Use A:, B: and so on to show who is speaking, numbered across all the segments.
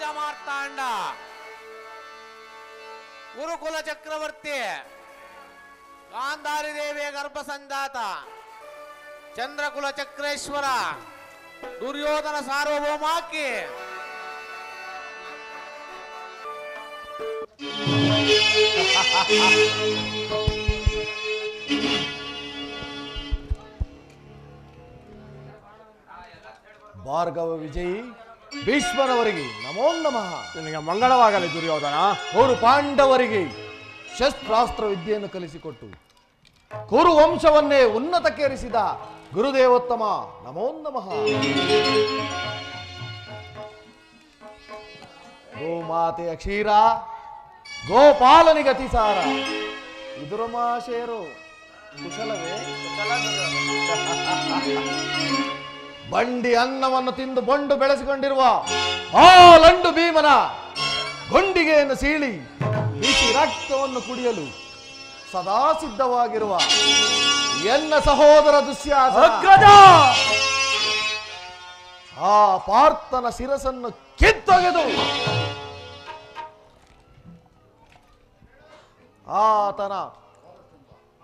A: ರಾಜ ಮಾರ್ತಾಂಡ ಗುರುಕುಲ ಚಕ್ರವರ್ತಿ ಗಾಂಧಾರಿ ದೇವಿಯ ಗರ್ಭ ಸಂಜಾತ ಚಂದ್ರಕುಲ ಚಕ್ರೇಶ್ವರ ದುರ್ಯೋಧನ ಸಾರ್ವಭೌಮಾಕಿ.
B: ಭಾರ್ಗವ ವಿಜಯಿ ಭೀಷ್ಮನವರಿಗೆ ನಮೋ ನಮಃ.
C: ನಿನಗೆ ಮಂಗಳವಾಗಲಿ ದುರ್ಯೋಧನ.
B: ಅವರು ಪಾಂಡವರಿಗೆ ಶಸ್ತ್ರಾಸ್ತ್ರ ವಿದ್ಯೆಯನ್ನು ಕಲಿಸಿಕೊಟ್ಟು ಕುರು ವಂಶವನ್ನೇ ಉನ್ನತಕ್ಕೇರಿಸಿದ ಗುರುದೇವೋತ್ತಮ ನಮೋ ನಮಃ. ಗೋಮಾತೆಯ ಕ್ಷೀರ ಗೋಪಾಲನಿಗೆ ಅತಿಸಾರ ಇದುರಮಾಶೇರು ಕುಶಲವೇ? ಬಂಡಿ ಅನ್ನವನ್ನು ತಿಂದು ಬಂಡು ಬೆಳೆಸಿಕೊಂಡಿರುವ ಆ ಲಂಡು ಭೀಮನ ಗೊಂಡಿಗೆಯನ್ನು ಸೀಳಿ ಬಿಸಿ ರಕ್ತವನ್ನು ಕುಡಿಯಲು ಸದಾ ಸಿದ್ಧವಾಗಿರುವ ಎನ್ನ ಸಹೋದರ ದುಶ್ಯಾಸ ಆ ಪಾರ್ಥನ ಶಿರಸನ್ನು ಕಿತ್ತೊಗೆದು ಆತನ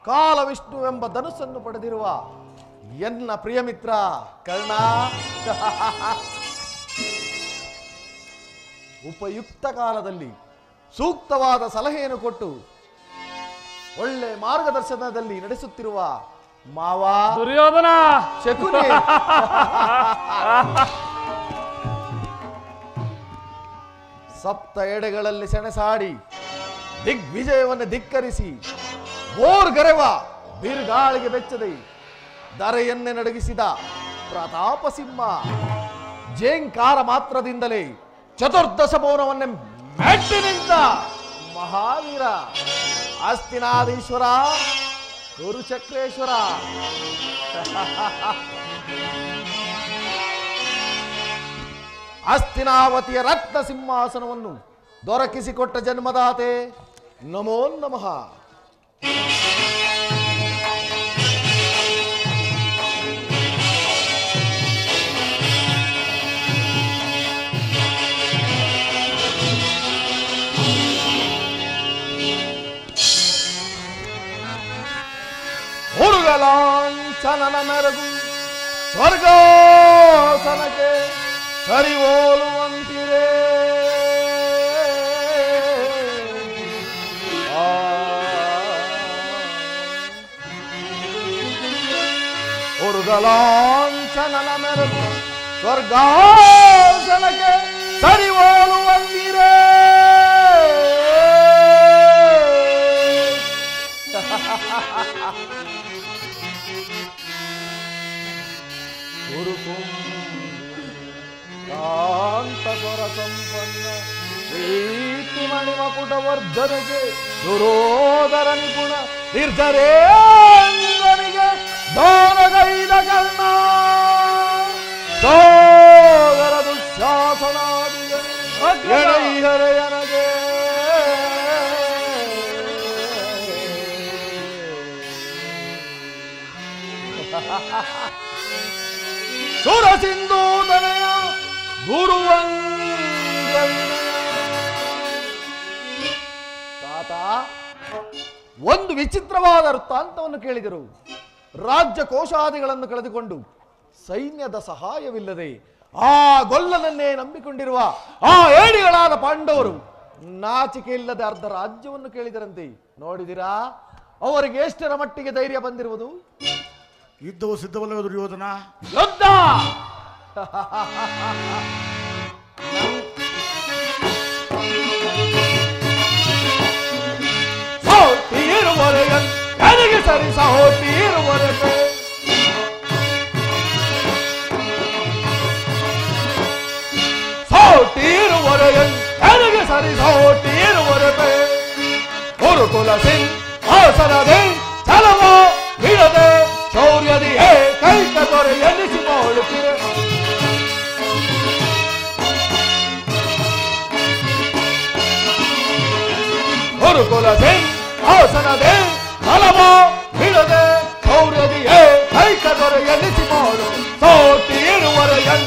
B: ಕಾಲವಿಷ್ಣುವೆಂಬ ಧನುಸ್ಸನ್ನು ಪಡೆದಿರುವ ಎನ್ನ ಪ್ರಿಯ ಮಿತ್ರ ಕರ್ಣ. ಉಪಯುಕ್ತ ಕಾಲದಲ್ಲಿ ಸೂಕ್ತವಾದ ಸಲಹೆಯನ್ನು ಕೊಟ್ಟು ಒಳ್ಳೆ ಮಾರ್ಗದರ್ಶನದಲ್ಲಿ ನಡೆಸುತ್ತಿರುವ ಮಾವ
C: ದುರ್ಯೋಧನ!
B: ಶಕುನಿ. ಸಪ್ತ ಎಡೆಗಳಲ್ಲಿ ಸೆಣಸಾಡಿ ದಿಗ್ವಿಜಯವನ್ನು ಧಿಕ್ಕರಿಸಿ ಬೋರ್ಗರೆವ ಬಿರುಗಾಳಿಗೆ ಬೆಚ್ಚದೆ ಧರೆಯನ್ನೇ ನಡಗಿಸಿದ ಪ್ರತಾಪ ಸಿಂಹ. ಜೇಂಕಾರ ಮಾತ್ರದಿಂದಲೇ ಚತುರ್ದಶ ಮೌನವನ್ನೇ ಮೆಟ್ಟಿ ನಿಂತ ಮಹಾವೀರ, ಅಸ್ತಿನಾದೀಶ್ವರ, ಗುರುಚಕ್ರೇಶ್ವರ. ಅಸ್ತಿನಾವತಿಯ ರತ್ನ ಸಿಂಹಾಸನವನ್ನು ದೊರಕಿಸಿಕೊಟ್ಟ ಜನ್ಮದಾತೆ ನಮೋ ನಮಃ. ಹುಡುಗಲಾಂಛನನ ಮೆರಗು ಸ್ವರ್ಗಾಸನಕ್ಕೆ ಸರಿ ಹೋಲುವಂತಿರೇ ಆ. ಹುಡುಗಲಾಂಛನನ ಮೆರಗು ಸ್ವರ್ಗಾಸನಕ್ಕೆ ಸರಿ ಹೋಲುವಂತಿರೇ ಕಾಂತಸ್ವರ ಸಂಪನ್ನ ಪ್ರೀತಿ ಮಣಿಮಕುಟ ವರ್ಧನೆಗೆ ದುರೋದರ ನಿಪುಣ ನಿರ್ಜರೇಂದ್ರನಿಗೆ ದಾನಗೈದ ಕರ್ಣ ಸೋದರ ದುಶ್ಯಾಸನಾದಿಗೆ ಸುರ ಸಿಂಧೂತನಯ ತಾತ, ಒಂದು ವಿಚಿತ್ರವಾದ ವೃತ್ತಾಂತವನ್ನು ಕೇಳಿದರು. ರಾಜ್ಯ ಕೋಶಾದಿಗಳನ್ನು ಕಳೆದುಕೊಂಡು ಸೈನ್ಯದ ಸಹಾಯವಿಲ್ಲದೆ ಆ ಗೊಲ್ಲನನ್ನೇ ನಂಬಿಕೊಂಡಿರುವ ಆ ಏಡಿಗಳಾದ ಪಾಂಡವರು ನಾಚಿಕೆ ಇಲ್ಲದೆ ಅರ್ಧ ರಾಜ್ಯವನ್ನು ಕೇಳಿದರಂತೆ. ನೋಡಿದಿರಾ? ಅವರಿಗೆ ಎಷ್ಟರ ಮಟ್ಟಿಗೆ ಧೈರ್ಯ ಬಂದಿರುವುದು?
D: ಯುದ್ಧವು ಸಿದ್ಧವಲ್ಲವೇ ದುರ್ಯೋಧನ?
B: ಯುದ್ಧ! ನನಗೆ ಸರಿ ಸಹೋ ತೀರುವರೆಗೆ ಸೋಟೀರುವರೆಗನ್ ನನಗೆ ಸರಿ ಸೋಟೀರುವರೆಗೆ ಗುರುಕುಲ ಸಿಂಗ್ ಹಾಸನದೆ ಹೇ ಕೈಕ ದೊರೆ ಎನಿಸಿ ಮಾಡುತ್ತಿರೆ ಗುರುಕುಲ ಸಿಂಗ್ ಹಾಸನದೆ ಛಲವ ಬಿಡದೆ ಶೌರ್ಯದಿ ಹೇ ಕೈಕ ದೊರೆ ಎನಿಸಿ ಮಾಡು ಸೋಟಿ ಇರುವರೆಗನ್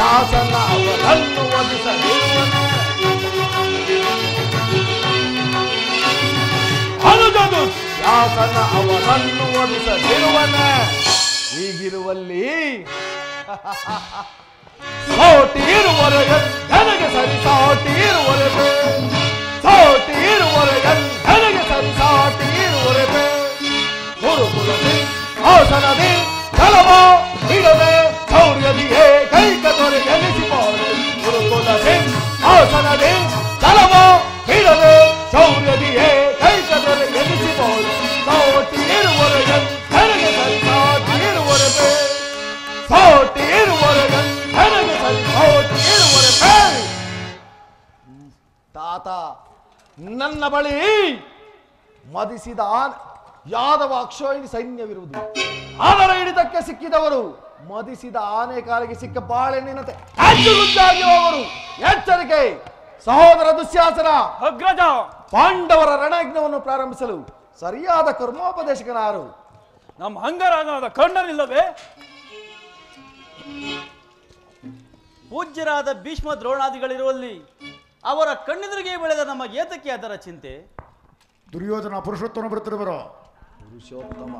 B: ಶಾಸನ ಅವರನ್ನು ಒದಿಸದಿರುವನೆ ಅನುಜದು ಶಾಸನ ಅವರನ್ನು ಒಲಿಸಲಿರುವನ ಹೀಗಿರುವಲ್ಲಿ ಸೋಟಿ ಇರುವರೆಗೆ ನನಗೆ ಸರಿ ಸಾಟಿ ಇರುವರೆಗೆ ಸಾಟಿ ನನಗೆ ಸರಿ ಸಾಟಿ ಇರುವರೆಗೆ ಗುರುಕುಲದಿ ಆಸನದಿ ಕಲವ ಬಿಡದೆ ಶೌರ್ಯದಿಯೇ ಕೈಕ ದೊರೆ ಎನಿಸಿಕೊಳ್ಳಿ ಗುರುಕುಲದಿ ಆಸನದಿ ತಲವ ಬಿಡದೆ ಶೌರ್ಯದಿಯೇ ಕೈಕ ದೊರೆ ಎನಿಸಿಕೊಳ್ಳಿ ಸಾಟಿ ಇರುವರೆಗೆ ನನಗೆ ಸರಿ ಸಾಟಿ ಇರುವರೆಗೆ ಸಾಟಿ ಇರುವರೆಗೆ ನನಗೆ ಸರಿ ಸಾಟಿ ಇರುವರೆಗೆ ತಾತ, ನನ್ನ ಬಳಿ ಮದಿಸಿದ ಯಾದವ ಅಕ್ಷೋಹಿಣಿ ಸೈನ್ಯವಿರುವುದು. ಆದರೆ ಹಿಡಿತಕ್ಕೆ ಸಿಕ್ಕಿದವರು ಮದಿಸಿದ ಆನೆ ಕಾಲಿಗೆ ಸಿಕ್ಕ ಬಾಳೆಣ್ಣಿನಂತೆ ಹೆಚ್ಚು ಗುದ್ದಾಗಿ ಹೋಗರು. ಎಚ್ಚರಿಕೆ. ಸಹೋದರ ದುಶ್ಯಾಸನ.
C: ಅಗ್ರಜ.
B: ಪಾಂಡವರ ರಣಯಜ್ಞವನ್ನು ಪ್ರಾರಂಭಿಸಲು ಸರಿಯಾದ ಕರ್ಮೋಪದೇಶಕನಾರು.
C: ನಮ್ಮ ಅಂಗರಾಜನಾದ ಕಣ್ಣನಿಲ್ಲವೇ
E: ಪೂಜ್ಯರಾದ ಭೀಷ್ಮ ದ್ರೋಣಾದಿಗಳಿರುವಲ್ಲಿ ಅವರ ಕಣ್ಣೆದುರಿಗೆ ಬೆಳೆದ ನಮ್ಮ ಏತಕ್ಕೆ ಅದರ ಚಿಂತೆ?
D: ದುರ್ಯೋಧನ ಪುರುಷೋತ್ತಮ ಬರ್ತಿರುವರು
B: ಪುರುಷೋತ್ತಮ.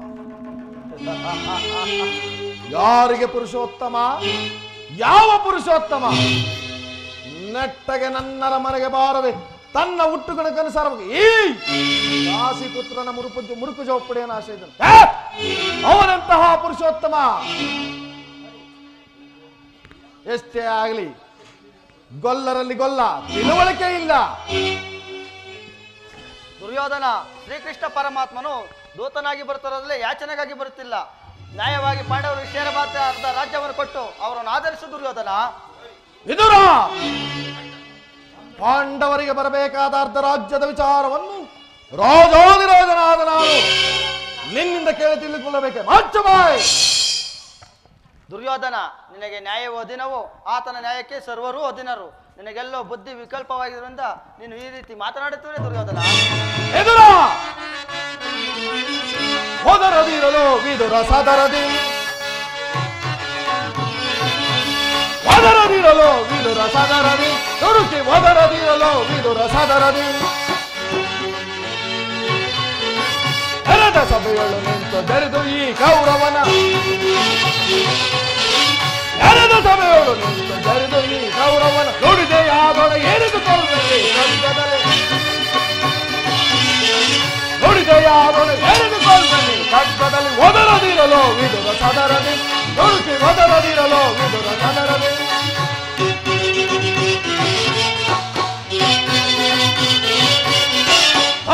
B: ಯಾರಿಗೆ ಪುರುಷೋತ್ತಮ? ಯಾವ ಪುರುಷೋತ್ತಮ? ನೆಟ್ಟಗೆ ನನ್ನರ ಮನೆಗೆ ಬಾರದೆ ತನ್ನ ಹುಟ್ಟುಗುಣಕ್ಕನುಸಾರವಾಗಿ ಈ ಕಾಸಿ ಪುತ್ರನ ಮುರುಪು ಮುರುಕು ಜೋಪಡಿಯನ್ನು ಆಶೆ ಏ! ಅವನಂತಹ ಪುರುಷೋತ್ತಮ. ಎಷ್ಟೇ ಆಗಲಿ, ಗೊಲ್ಲರಲ್ಲಿ ಗೊಲ್ಲ, ತಿಳುವಳಿಕೆ ಇಲ್ಲ.
F: ದುರ್ಯೋಧನ ಶ್ರೀಕೃಷ್ಣ ಪರಮಾತ್ಮನು ದೂತನಾಗಿ ಬರ್ತಾರಲ್ಲೇ ಯಾಚನೆಗಾಗಿ ಬರುತ್ತಿಲ್ಲ. ನ್ಯಾಯವಾಗಿ ಪಾಂಡವರು ಸೇರಬಾತ ಅರ್ಧ ರಾಜ್ಯವನ್ನು ಕೊಟ್ಟು ಅವರನ್ನು ಆಧರಿಸು ದುರ್ಯೋಧನ.
B: ವಿದುರ! ಪಾಂಡವರಿಗೆ ಬರಬೇಕಾದ ಅರ್ಧ ರಾಜ್ಯದ ವಿಚಾರವನ್ನು ರಾಜಾದಿರಾಜನಾದ ನಾನು ನಿನ್ನಿಂದ ಕೇಳಿ ತಿಳಿದುಕೊಳ್ಳಬೇಕೆ. ಮಾಚಬಾಯ್
F: ದುರ್ಯೋಧನ ನಿನಗೆ ನ್ಯಾಯವೂ ಅಧೀನವು ಆತನ ನ್ಯಾಯಕ್ಕೆ ಸರ್ವರೂ ಅಧೀನರು. ನಿನಗೆಲ್ಲೋ ಬುದ್ಧಿ ವಿಕಲ್ಪವಾಗಿದ್ದರಿಂದ ನೀನು ಈ ರೀತಿ ಮಾತನಾಡುತ್ತೇನೆ ದುರ್ಯೋಧನ
B: ಎದುರ! ಹೊದರದಿರಲು ವಿದುರ ಸದರದಿ. ಒದರದಿರಲು ವಿದುರ ಸದರದಿ. ತುರುಕಿ ಹೋದರದಿರಲು ವಿದುರ ಸದರದಿ. ಸಭೆಗಳು ನಿಂತು ಬೆರೆದು ಈ ಕೌರವನ ತೆರೆದ ಸಭೆಗಳು ನಿಂತು ಬೆರೆದು ಈ ಕೌರವನ ನುಡಿದೆ ಯಾದೊಡ ಏರಿದುಕೊಳ್ಳಲಿ ಕಂದದಲ್ಲಿ ನುಡಿದೆಯಾದೊಡೆ ಎಳೆದುಕೊಳ್ಳಲಿ ಕಗ್ಗದಲ್ಲಿ ಒದರದಿರಲು ವಿದುರ ಸದರದಿ ನುಡುಕಿ ಒದರದಿರಲು ವಿದುರ ಸದರದಿ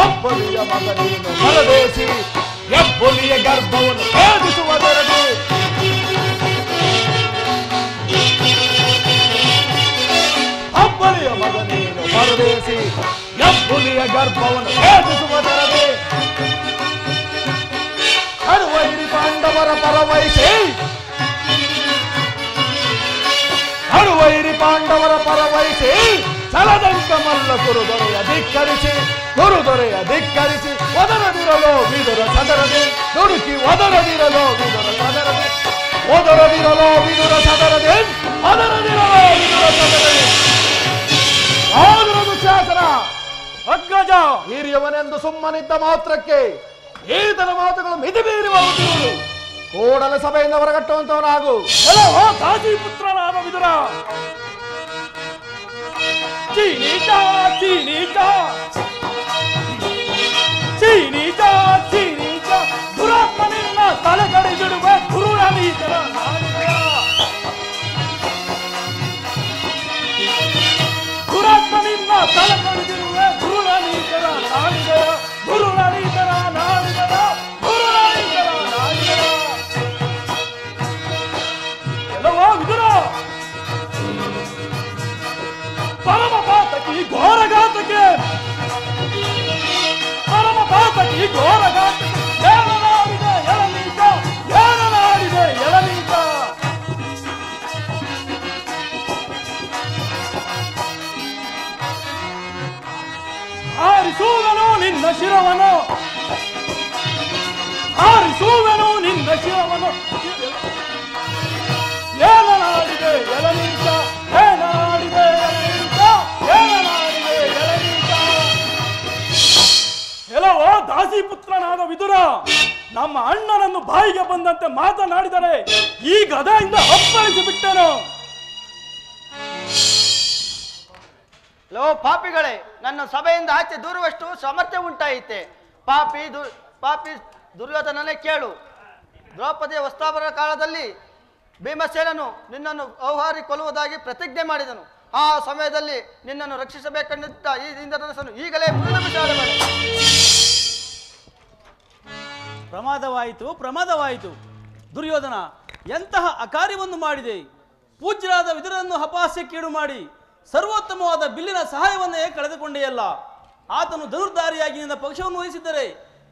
B: ಅಬ್ಬಲಿಯ ಮಗ ನೀನು ಮರದೇಸಿ ಎಬ್ಬುಲಿಯ ಗರ್ಭವನ್ನು ಭೇದಿಸುವುದರದಿ ಅಬ್ಬಲಿಯ ಮಗ ನೀನು ಪರದೇಸಿ ಎಬ್ಬುಲಿಯ ಗರ್ಭವನ್ನು ಭೇದಿಸುವುದರದಿ ಹರುವೈರಿ ಪಾಂಡವರ ಪರವಹಿಸಿ ಹರುವೈರಿ ಪಾಂಡವರ ಪರವಹಿಸಿ ಸಲದಂಕ ಮಲ್ಲ ಕುರುದೊರೆಯ ಧಿಕ್ಕರಿಸಿ ಕುರುದೊರೆಯ ಧಿಕ್ಕರಿಸಿ ಒದರದಿರಲು ವಿದುರ ಸದರದೆ ನುಡುಕಿ ಒದರದಿರಲು ವಿದುರ ಸದರದೆ ಒದರದಿರಲು ವಿದುರ ಸದರದೆ ಒದರದಿರಲು ವಿದುರ ಸದರದೆ ಆದರದು ಶಾಸನ!
C: ಅಗ್ಗಜ
B: ಹಿರಿಯವನೆಂದು ಸುಮ್ಮನಿದ್ದ ಮಾತ್ರಕ್ಕೆ ಈತನ ಮಾತುಗಳು ಮಿತಿಮೀರಿ ಬರುತ್ತಿರುವುದು ಕೂಡಲ ಸಭೆಯಿಂದ ಹೊರಗಟ್ಟುವಂತವನಾಗು
C: ಕಾಶಿ ಪುತ್ರನಾದ ವಿದುರ! ಚೀನೀಟ ಚೀನೀಟ ಚೀನೀಟ ಚೀನೀಟ ದುರಾತ್ಮ ತಲೆಗಡೆ ತಲೆ ಗುರುಳ ನೀತರ ನೀಚರ ಘೋರಘಾತ ಏಳನಾಡಿದ ಎಳನೀಟ ಏಳನಾಡಿದ ಎಳನೀಟ ಹಾರಿಸುವನು ನಿನ್ನ ಶಿರವನು. ಹಾರಿಸುವನು ನಿನ್ನ ಶಿರವನು. ಏಳನಾಡಿದೆ ಎಳನೀಟ ಏಳನಾಡಿದೆ ಎಳನೀಟ ಏಳನಾಡಿದೆ ಎಳನೀಟ ಎಲ್ಲವೋ ದಾಸಿಪುತ್ರನಾದ ವಿದುರ, ನಮ್ಮ ಅಣ್ಣನನ್ನು ಬಾಯಿಗೆ ಬಂದಂತೆ ಮಾತನಾಡಿದರೆ ಈ ಗದೆಯಿಂದ ಅಪ್ಪಳಿಸಿ ಬಿಟ್ಟನು
F: ಲೋ ಪಾಪಿಗಳೇ, ನನ್ನ ಸಭೆಯಿಂದ ಆಚೆ ದೂರುವಷ್ಟು ಸಾಮರ್ಥ್ಯ ಉಂಟಾಯಿತೆ. ಪಾಪಿ ದು, ಪಾಪಿ ದುರ್ಯೋಧನನೇ ಕೇಳು. ದ್ರೌಪದಿಯ ವಸ್ತಾಪರ ಕಾಲದಲ್ಲಿ ಭೀಮಸೇನನು ನಿನ್ನನ್ನು ಔಹಾರಿ ಕೊಲ್ಲುವುದಾಗಿ ಪ್ರತಿಜ್ಞೆ ಮಾಡಿದನು. ಆ ಸಮಯದಲ್ಲಿ ನಿನ್ನನ್ನು ರಕ್ಷಿಸಬೇಕೆಂದಿದ್ದ ಈ ಇಂದ್ರನಸನು ಈಗಲೇ
E: ಪ್ರಮಾದವಾಯಿತು ಪ್ರಮಾದವಾಯಿತು. ದುರ್ಯೋಧನ, ಎಂತಹ ಅಕಾರ್ಯವನ್ನು ಮಾಡಿದೆ? ಪೂಜ್ಯರಾದ ವಿದುರನ್ನು ಅಪಹಾಸ್ಯಕ್ಕೀಡು ಮಾಡಿ. ಸರ್ವೋತ್ತಮವಾದ ಬಿಲ್ಲಿನ ಸಹಾಯವನ್ನೇ ಕಳೆದುಕೊಂಡೆಯಲ್ಲ ಆತನು ಧನುರ್ಧಾರಿಯಾಗಿ ನಿನ್ನ ಪಕ್ಷವನ್ನು ವಹಿಸಿದ್ದರೆ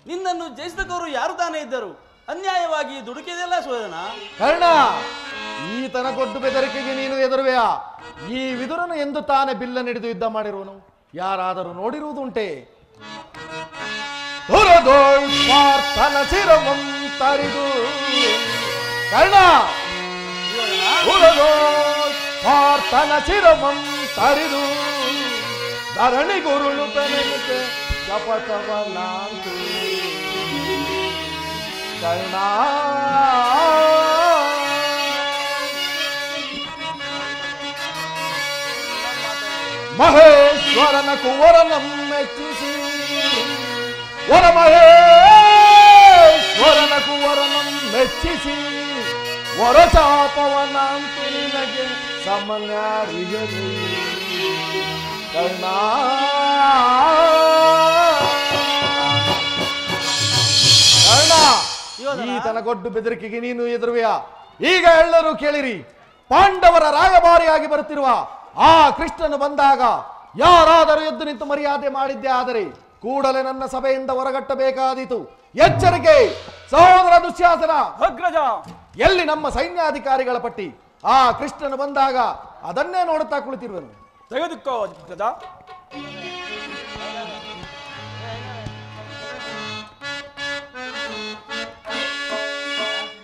E: ನಿನ್ನನ್ನು ಜಯಿಸಿದವರು ಯಾರು ತಾನೇ ಇದ್ದರು? ಅನ್ಯಾಯವಾಗಿ ದುಡುಕಿದೆಯಲ್ಲ ಸೋದನ
B: ಕರ್ಣ ಈತನ ಕೊಟ್ಟು ಬೆದರಿಕೆಗೆ ನೀನು ಎದುರುವೆಯ? ಈ ವಿದುರನು ಎಂದು ತಾನೇ ಬಿಲ್ಲ ಹಿಡಿದು ಯುದ್ಧ ಮಾಡಿರುವನು. ಯಾರಾದರೂ ನೋಡಿರುವುದುಂಟೆ ತುರದೋಳ್ ಪಾರ್ಥನ ಶಿರವಂ ತರಿದು ಕರ್ಣ ತುರದೋಳ್ ಪಾರ್ಥನ ಶಿರವಂ ತರಿದು ಧರಣಿ ಗುರುಳು ತನಗೆ ಶಪಥವನಾಂತು ಕರ್ಣ ಮಹೇಶ್ವರನ ಕುವರನಂ ಮೆಚ್ಚಿಸಿ ವರ ಮಹೇಶ್ವರನ ಕುವರನಂ ಮೆಚ್ಚಿಸಿ ವರ ಚಾಪವನಂತು ನಿನಗೆ ಸಮನ್ಯಾರಿಗಲಿ ಕರ್ಣ. ಕರ್ಣ
E: ಈ
B: ಈತನ ಗೊಡ್ಡು ಬೆದರಿಕೆಗೆ ನೀನು ಎದುರುವೆಯ? ಈಗ ಎಲ್ಲರೂ ಕೇಳಿರಿ. ಪಾಂಡವರ ರಾಯಭಾರಿಯಾಗಿ ಬರುತ್ತಿರುವ ಆ ಕೃಷ್ಣನು ಬಂದಾಗ ಯಾರಾದರೂ ಎದ್ದು ನಿಂತು ಮರ್ಯಾದೆ ಮಾಡಿದ್ದೆ ಆದರೆ ಕೂಡಲೇ ನನ್ನ ಸಭೆಯಿಂದ ಹೊರಗಟ್ಟಬೇಕಾದೀತು. ಎಚ್ಚರಿಕೆ ಸಹೋದರ ದುಶ್ಯಾಸನ. ಎಲ್ಲಿ ನಮ್ಮ ಸೈನ್ಯಾಧಿಕಾರಿಗಳ ಪಟ್ಟಿ? ಆ ಕೃಷ್ಣನು ಬಂದಾಗ ಅದನ್ನೇ ನೋಡುತ್ತಾ ಕುಳಿತಿರುವನು.
C: ತೆಗೆದುಕೋ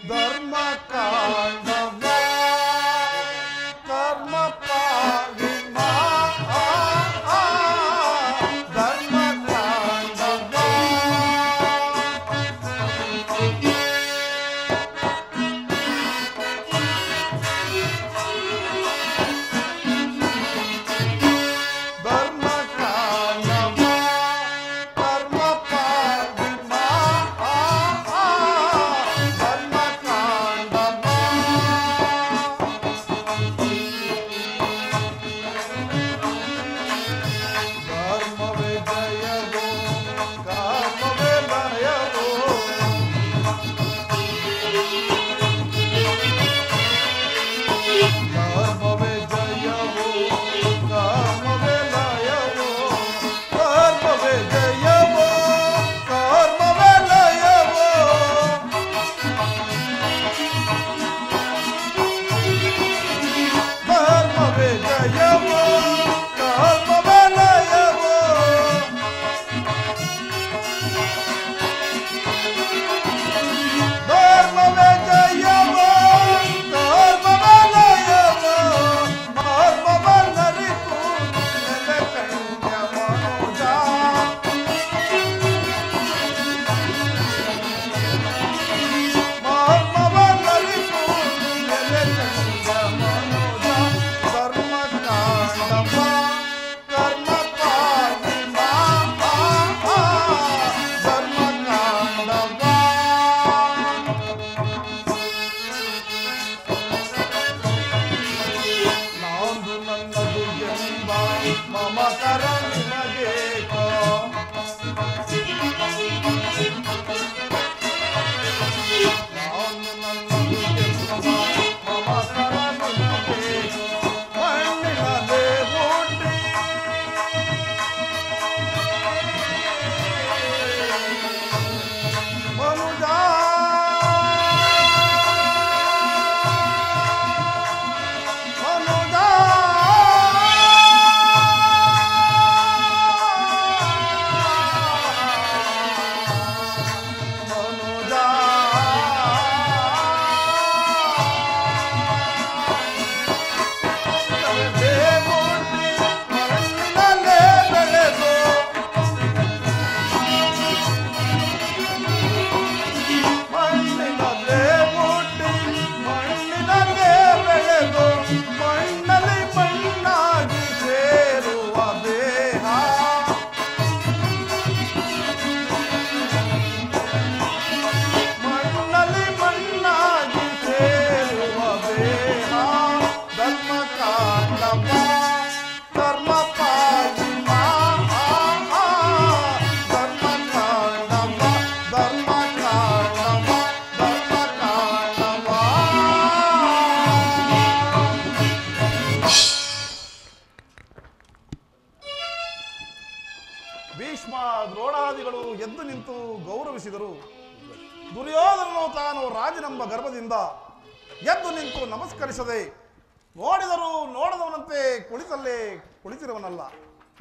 B: ಧರ್ಮ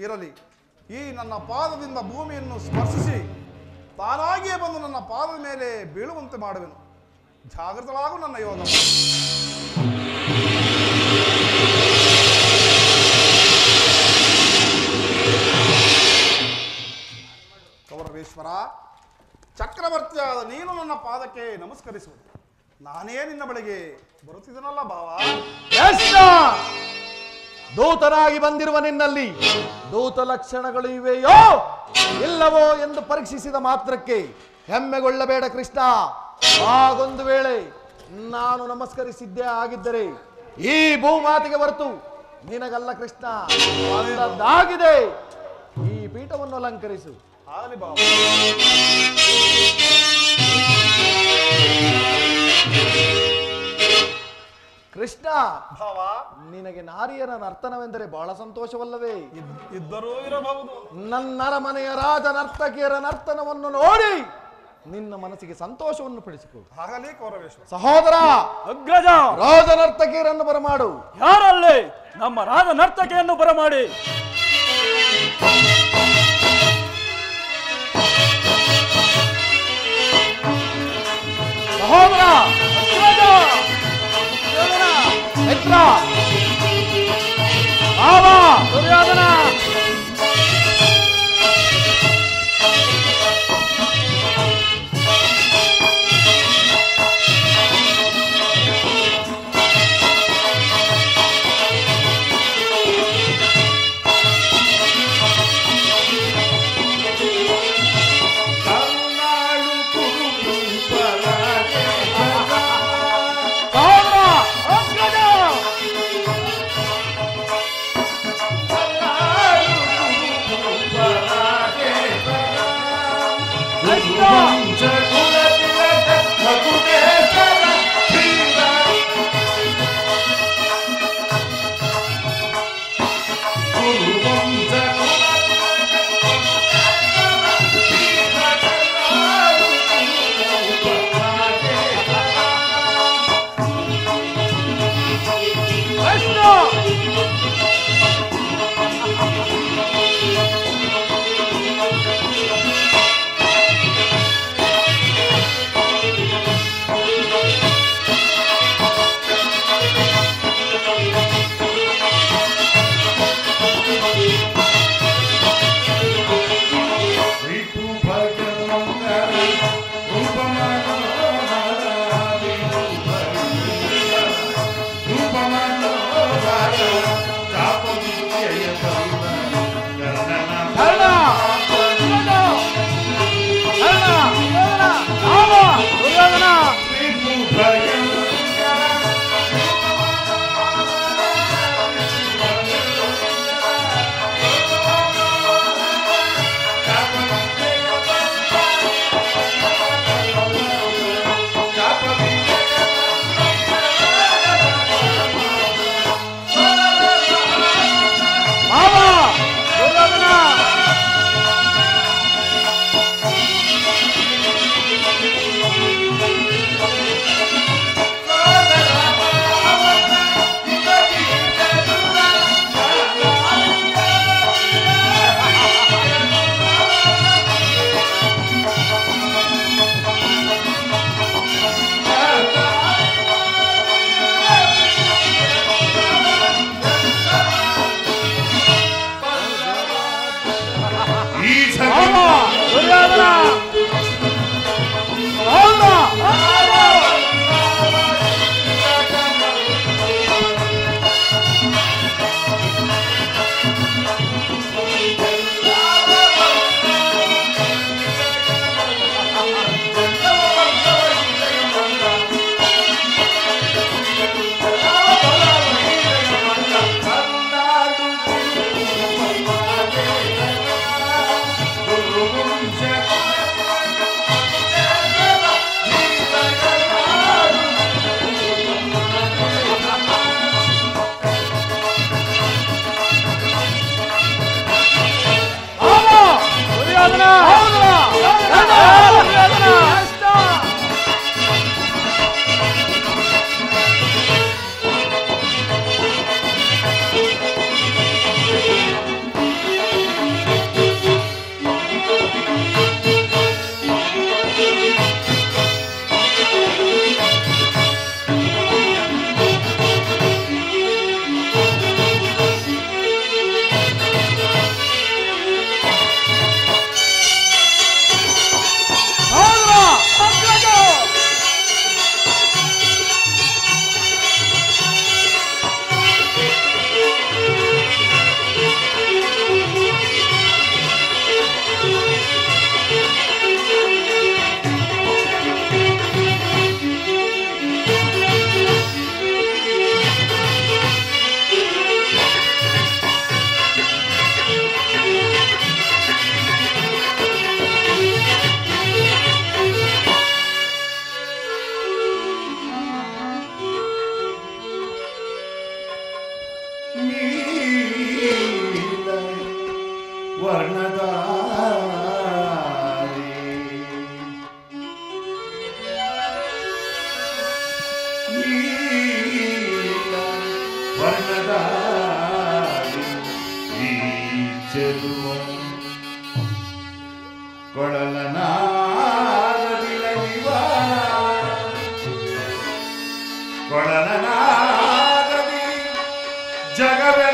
G: ಇರಲಿ. ಈ ನನ್ನ ಪಾದದಿಂದ ಭೂಮಿಯನ್ನು ಸ್ಪರ್ಶಿಸಿ, ತಾನಾಗಿಯೇ ಬಂದು ನನ್ನ ಪಾದದ ಮೇಲೆ ಬೀಳುವಂತೆ ಮಾಡುವೆನು. ಜಾಗೃತಳಾಗು ನನ್ನ ಯೋಗ ಕೌರವೇಶ್ವರ ಚಕ್ರವರ್ತಿಯಾದ ನೀನು ನನ್ನ ಪಾದಕ್ಕೆ ನಮಸ್ಕರಿಸುವುದು ನಾನೇ ನಿನ್ನ ಬಳಿಗೆ ಬರುತ್ತಿದ್ದನಲ್ಲ ಭಾವ
B: ದೂತನಾಗಿ ಬಂದಿರುವ ನಿನ್ನಲ್ಲಿ ದೂತ ಲಕ್ಷಣಗಳು ಇವೆಯೋ ಇಲ್ಲವೋ ಎಂದು ಪರೀಕ್ಷಿಸಿದ ಮಾತ್ರಕ್ಕೆ ಹೆಮ್ಮೆಗೊಳ್ಳಬೇಡ ಕೃಷ್ಣ. ಹಾಗೊಂದು ವೇಳೆ ನಾನು ನಮಸ್ಕರಿಸಿದ್ದೇ ಆಗಿದ್ದರೆ ಈ ಭೂಮಾತಿಗೆ ಹೊರತು ನಿನಗಲ್ಲ ಕೃಷ್ಣ. ಅಂದದ್ದಾಗಿದೆ. ಈ ಪೀಠವನ್ನು ಅಲಂಕರಿಸು.
G: ಭಾವ
B: ಕೃಷ್ಣ!
G: ಭಾವ!
B: ನಿನಗೆ ನಾರಿಯರ ನರ್ತನವೆಂದರೆ ಬಹಳ ಸಂತೋಷವಲ್ಲವೇ?
G: ಇದ್- ಇದ್ದರೂ ಇರಬಹುದು.
B: ನನ್ನರ ಮನೆಯ ರಾಜ ನರ್ತಕಿಯರ ನರ್ತನವನ್ನು ನೋಡಿ ನಿನ್ನ ಮನಸ್ಸಿಗೆ ಸಂತೋಷವನ್ನು ಪಡಿಸಿಕೊ.
G: ಆಗಲಿ ಕೌರವೇಶ್ವರ
B: ಸಹೋದರ!
H: ಅಗ್ರಜ!
B: ರಾಜ ನರ್ತಕಿಯರನ್ನು ಬರಮಾಡು.
H: ಯಾರಲ್ಲಿ ನಮ್ಮ ರಾಜ ನರ್ತಕಿಯನ್ನು ಬರಮಾಡಿ?
B: ಮಿತ್ರ ಭಾವ
H: ದುರ್ಯೋಧನ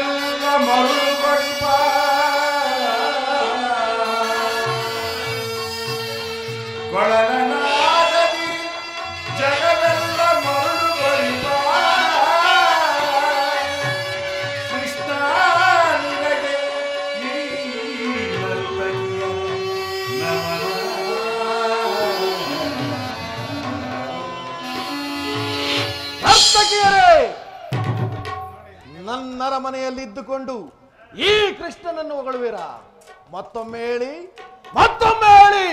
H: मरुल परिपा ಕೃಷ್ಣರ ಮನೆಯಲ್ಲಿ ಇದ್ದುಕೊಂಡು ಈ
B: ಕೃಷ್ಣನನ್ನು ಹೊಗಳುವೀರ? ಮತ್ತೊಮ್ಮೆ ಹೇಳಿ ಮತ್ತೊಮ್ಮೆ ಹೇಳಿ.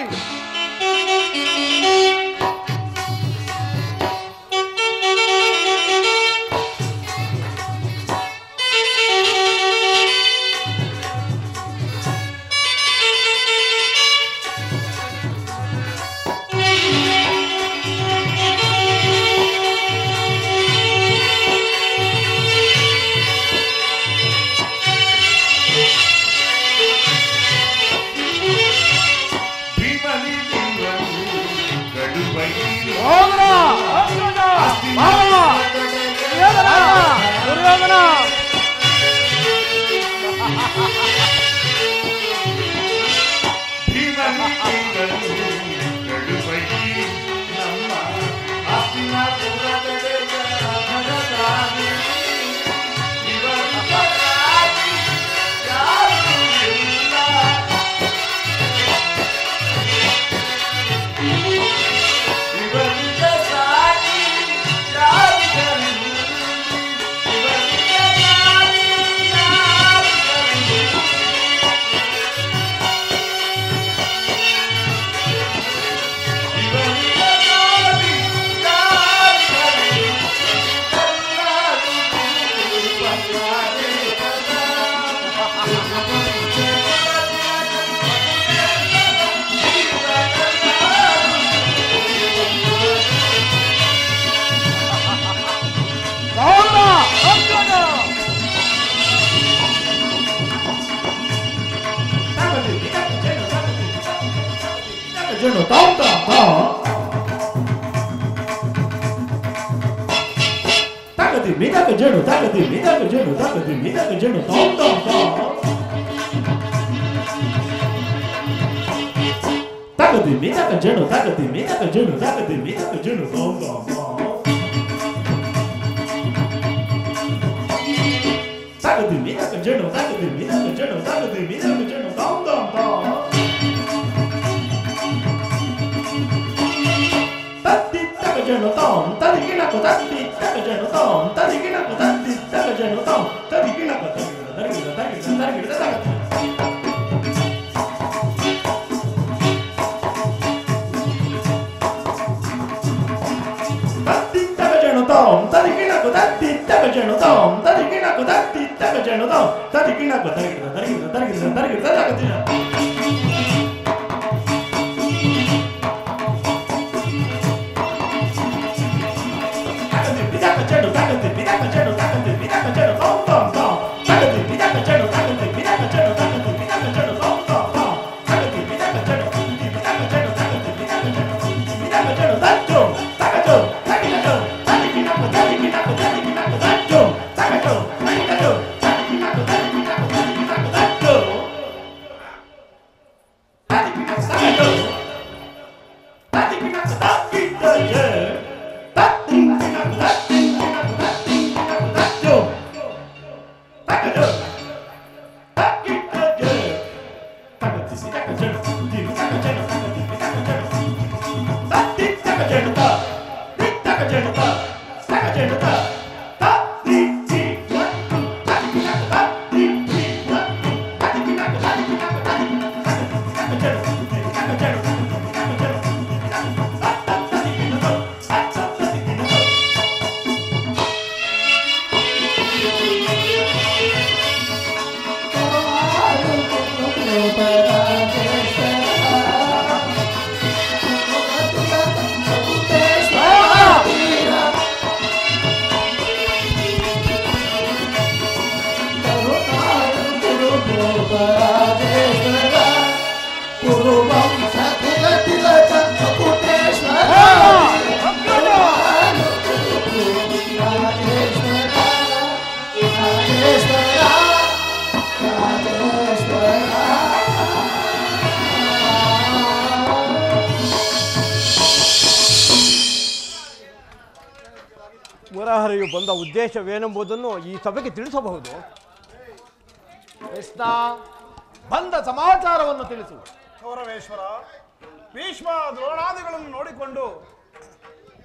I: 这卤大鹅比梅大
H: 鹅这在那个
J: 帐篷。ಉದ್ದೇಶವೇನೆಂಬುದನ್ನು ಈ ಸಭೆಗೆ ತಿಳಿಸಬಹುದು.
B: ಕೃಷ್ಣ ಬಂದ ಸಮಾಚಾರವನ್ನು ತಿಳಿಸು.
G: ಕೌರವೇಶ್ವರ ಭೀಷ್ಮ ದ್ರೋಣಾದಿಗಳನ್ನು ನೋಡಿಕೊಂಡು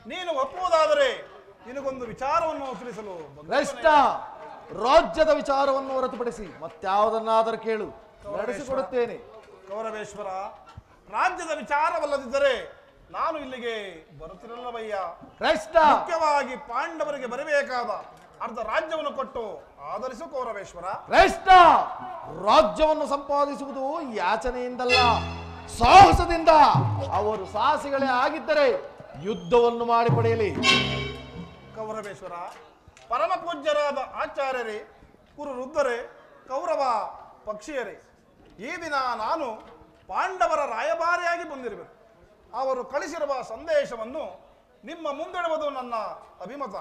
G: ನೀನು ಒಪ್ಪುವುದಾದರೆ ನಿನಗೊಂದು ವಿಚಾರವನ್ನು ತಿಳಿಸಲು.
B: ಕೃಷ್ಣ ರಾಜ್ಯದ ವಿಚಾರವನ್ನು ಹೊರತುಪಡಿಸಿ ಮತ್ತಾವುದನ್ನಾದರೂ ಕೇಳು. ನಡೆಸಿಕೊಡುತ್ತೇನೆ.
G: ಕೌರವೇಶ್ವರ ರಾಜ್ಯದ ವಿಚಾರವಲ್ಲದಿದ್ದರೆ ನಾನು ಇಲ್ಲಿಗೆ ಬರುತ್ತಿರಲ್ಲವಯ್ಯ
B: ಕೃಷ್ಣ!
G: ಮುಖ್ಯವಾಗಿ ಪಾಂಡವರಿಗೆ ಬರಬೇಕಾದ ಅರ್ಧ ರಾಜ್ಯವನ್ನು ಕೊಟ್ಟು ಆಧರಿಸು ಕೌರವೇಶ್ವರ
B: ಶ್ರೇಷ್ಠ ರಾಜ್ಯವನ್ನು ಸಂಪಾದಿಸುವುದು ಯಾಚನೆಯಿಂದಲ್ಲ ಸಾಹಸದಿಂದ. ಅವರು ಸಾಹಸಿಗಳೇ ಆಗಿದ್ದರೆ ಯುದ್ಧವನ್ನು ಮಾಡಿ ಪಡೆಯಲಿ.
G: ಕೌರವೇಶ್ವರ ಪರಮ ಪೂಜ್ಯರಾದ ಆಚಾರ್ಯರೇ ಕುರು ರುದ್ರರೇ ಕೌರವ ಪಕ್ಷಿಯರೇ ಈ ದಿನ ನಾನು ಪಾಂಡವರ ರಾಯಭಾರಿಯಾಗಿ ಬಂದಿರಬೇಕು ಅವರು ಕಳಿಸಿರುವ ಸಂದೇಶವನ್ನು ನಿಮ್ಮ ಮುಂದಿಡುವುದು ನನ್ನ ಅಭಿಮತ.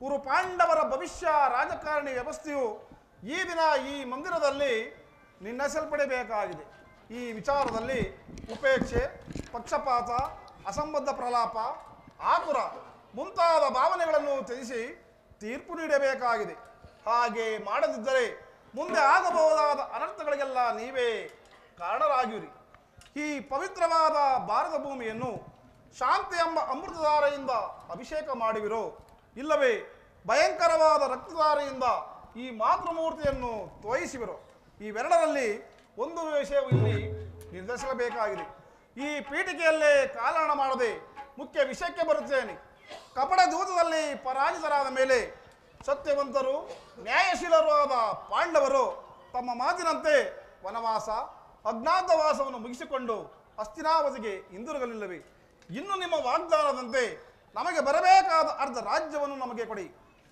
G: ಕುರು ಪಾಂಡವರ ಭವಿಷ್ಯ, ರಾಜಕಾರಣಿ ವ್ಯವಸ್ಥೆಯು ಈ ದಿನ ಈ ಮಂದಿರದಲ್ಲಿ ನಿನ್ನೆಸಲ್ಪಡಬೇಕಾಗಿದೆ ಈ ವಿಚಾರದಲ್ಲಿ ಉಪೇಕ್ಷೆ, ಪಕ್ಷಪಾತ, ಅಸಂಬದ್ಧ ಪ್ರಲಾಪ, ಆತುರ ಮುಂತಾದ ಭಾವನೆಗಳನ್ನು ತ್ಯಜಿಸಿ ತೀರ್ಪು ನೀಡಬೇಕಾಗಿದೆ. ಹಾಗೆ ಮಾಡದಿದ್ದರೆ ಮುಂದೆ ಆಗಬಹುದಾದ ಅನರ್ಥಗಳಿಗೆಲ್ಲ ನೀವೇ ಕಾರಣರಾಗಿರಿ. ಈ ಪವಿತ್ರವಾದ ಭಾರತ ಭೂಮಿಯನ್ನು ಶಾಂತಿ ಎಂಬ ಅಮೃತಧಾರೆಯಿಂದ ಅಭಿಷೇಕ ಮಾಡುವಿರೋ ಇಲ್ಲವೇ, ಭಯಂಕರವಾದ ರಕ್ತಧಾರೆಯಿಂದ ಈ ಮಾತೃಮೂರ್ತಿಯನ್ನು ಈ ಇವೆರಡರಲ್ಲಿ ಒಂದು ವಿಷಯವು ಇಲ್ಲಿ ನಿರ್ಧರಿಸಬೇಕಾಗಿದೆ. ಈ ಪೀಠಿಕೆಯಲ್ಲೇ ಕಾಲಹರಣ ಮಾಡದೆ ಮುಖ್ಯ ವಿಷಯಕ್ಕೆ ಬರುತ್ತೇನೆ. ಕಪಡ ದೂತದಲ್ಲಿ ಪರಾಜಿತರಾದ ಮೇಲೆ ಸತ್ಯವಂತರು, ನ್ಯಾಯಶೀಲರೂ ಆದ ಪಾಂಡವರು ತಮ್ಮ ಮಾತಿನಂತೆ ವನವಾಸ, ಅಜ್ಞಾತವಾಸವನ್ನು ಮುಗಿಸಿಕೊಂಡು ಅಸ್ಥಿರಾವಧಿಗೆ ಹಿಂದಿರುಗಲಿಲ್ಲವೆ. ಇನ್ನು ನಿಮ್ಮ ವಾಗ್ದಾನದಂತೆ ನಮಗೆ ಬರಬೇಕಾದ ಅರ್ಧ ರಾಜ್ಯವನ್ನು ನಮಗೆ ಕೊಡಿ.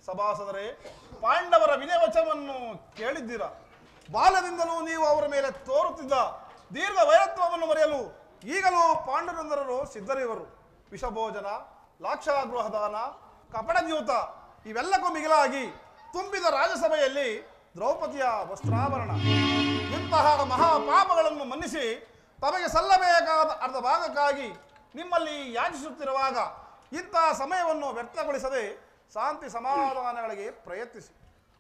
G: ಸಭಾಸದರೇ, ಪಾಂಡವರ ವಿನಯವಚನವನ್ನು ಕೇಳಿದ್ದೀರ. ಬಾಲ್ಯದಿಂದಲೂ ನೀವು ಅವರ ಮೇಲೆ ತೋರುತ್ತಿದ್ದ ದೀರ್ಘ ವೈರತ್ವವನ್ನು ಮರೆಯಲು ಈಗಲೂ ಪಾಂಡುರಂಗರರು ಸಿದ್ಧರಿವರು. ವಿಷಭೋಜನ, ಲಾಕ್ಷಾಗೃಹದಾನ ಕಪಡದ್ಯೂತ ಇವೆಲ್ಲಕ್ಕೂ ಮಿಗಿಲಾಗಿ ತುಂಬಿದ ರಾಜಸಭೆಯಲ್ಲಿ ದ್ರೌಪದಿಯ ವಸ್ತ್ರಾಭರಣ. ಇಂತಹ ಮಹಾಪಾಪಗಳನ್ನು ಮನ್ನಿಸಿ ತಮಗೆ ಸಲ್ಲಬೇಕಾದ ಅರ್ಧ ಭಾಗಕ್ಕಾಗಿ ನಿಮ್ಮಲ್ಲಿ ಯಾಚಿಸುತ್ತಿರುವಾಗ ಇಂತಹ ಸಮಯವನ್ನು ವ್ಯರ್ಥಗೊಳಿಸದೆ ಶಾಂತಿ ಸಮಾಧಾನಗಳಿಗೆ ಪ್ರಯತ್ನಿಸಿ.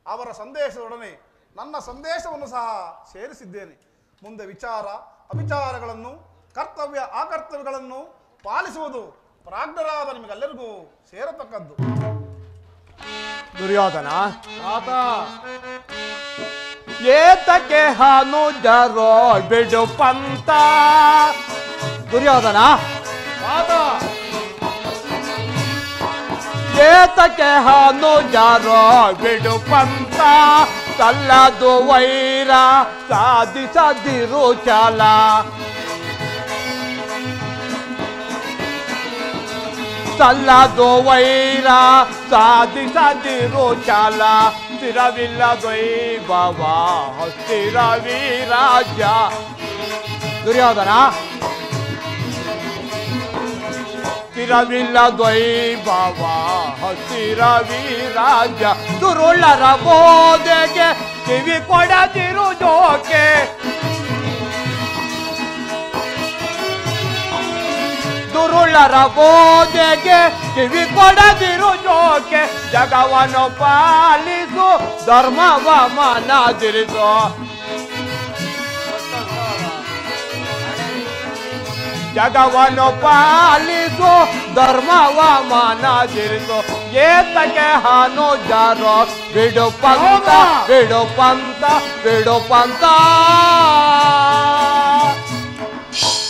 G: ಅವರ ಸಂದೇಶದೊಡನೆ ನನ್ನ ಸಂದೇಶವನ್ನು ಸಹ ಸೇರಿಸಿದ್ದೇನೆ. ಮುಂದೆ ವಿಚಾರ ಅವಿಚಾರಗಳನ್ನು ಕರ್ತವ್ಯ ಅಕರ್ತವ್ಯಗಳನ್ನು ಪಾಲಿಸುವುದು ಪ್ರಾಜ್ಞರಾದ ನಿಮಗೆಲ್ಲರಿಗೂ ಸೇರತಕ್ಕದ್ದು.
J: ದುರ್ಯೋಧನ ಏತಕ್ಕೆ ಹಾನು ಜರೋ ಬಿಡು ಪಂತ ದುರ್ಯೋಧನ
B: ಆತ
J: ಏತಕ್ಕೆ ಹಾನು ಜರೋ ಬಿಡು ಪಂತ ಸಲ್ಲದು ವೈರ ಸಾಧಿಸದಿರು रविला दोई बाबा, हसी रवि राजा। दुरुला रबो देगे किवी कोड़ा दिरु देगे कोड़ा दिरु जोके जगवानो पालिसु धर्म पाली ಧರ್ಮವ ಮನದಿರಿಸು ಏತಕ್ಕೆ ಹಾನು ಜಾರೋ? ಬಿಡು ಪಂತ ಬಿಡು ಪಂತ ಬಿಡು ಪಂತ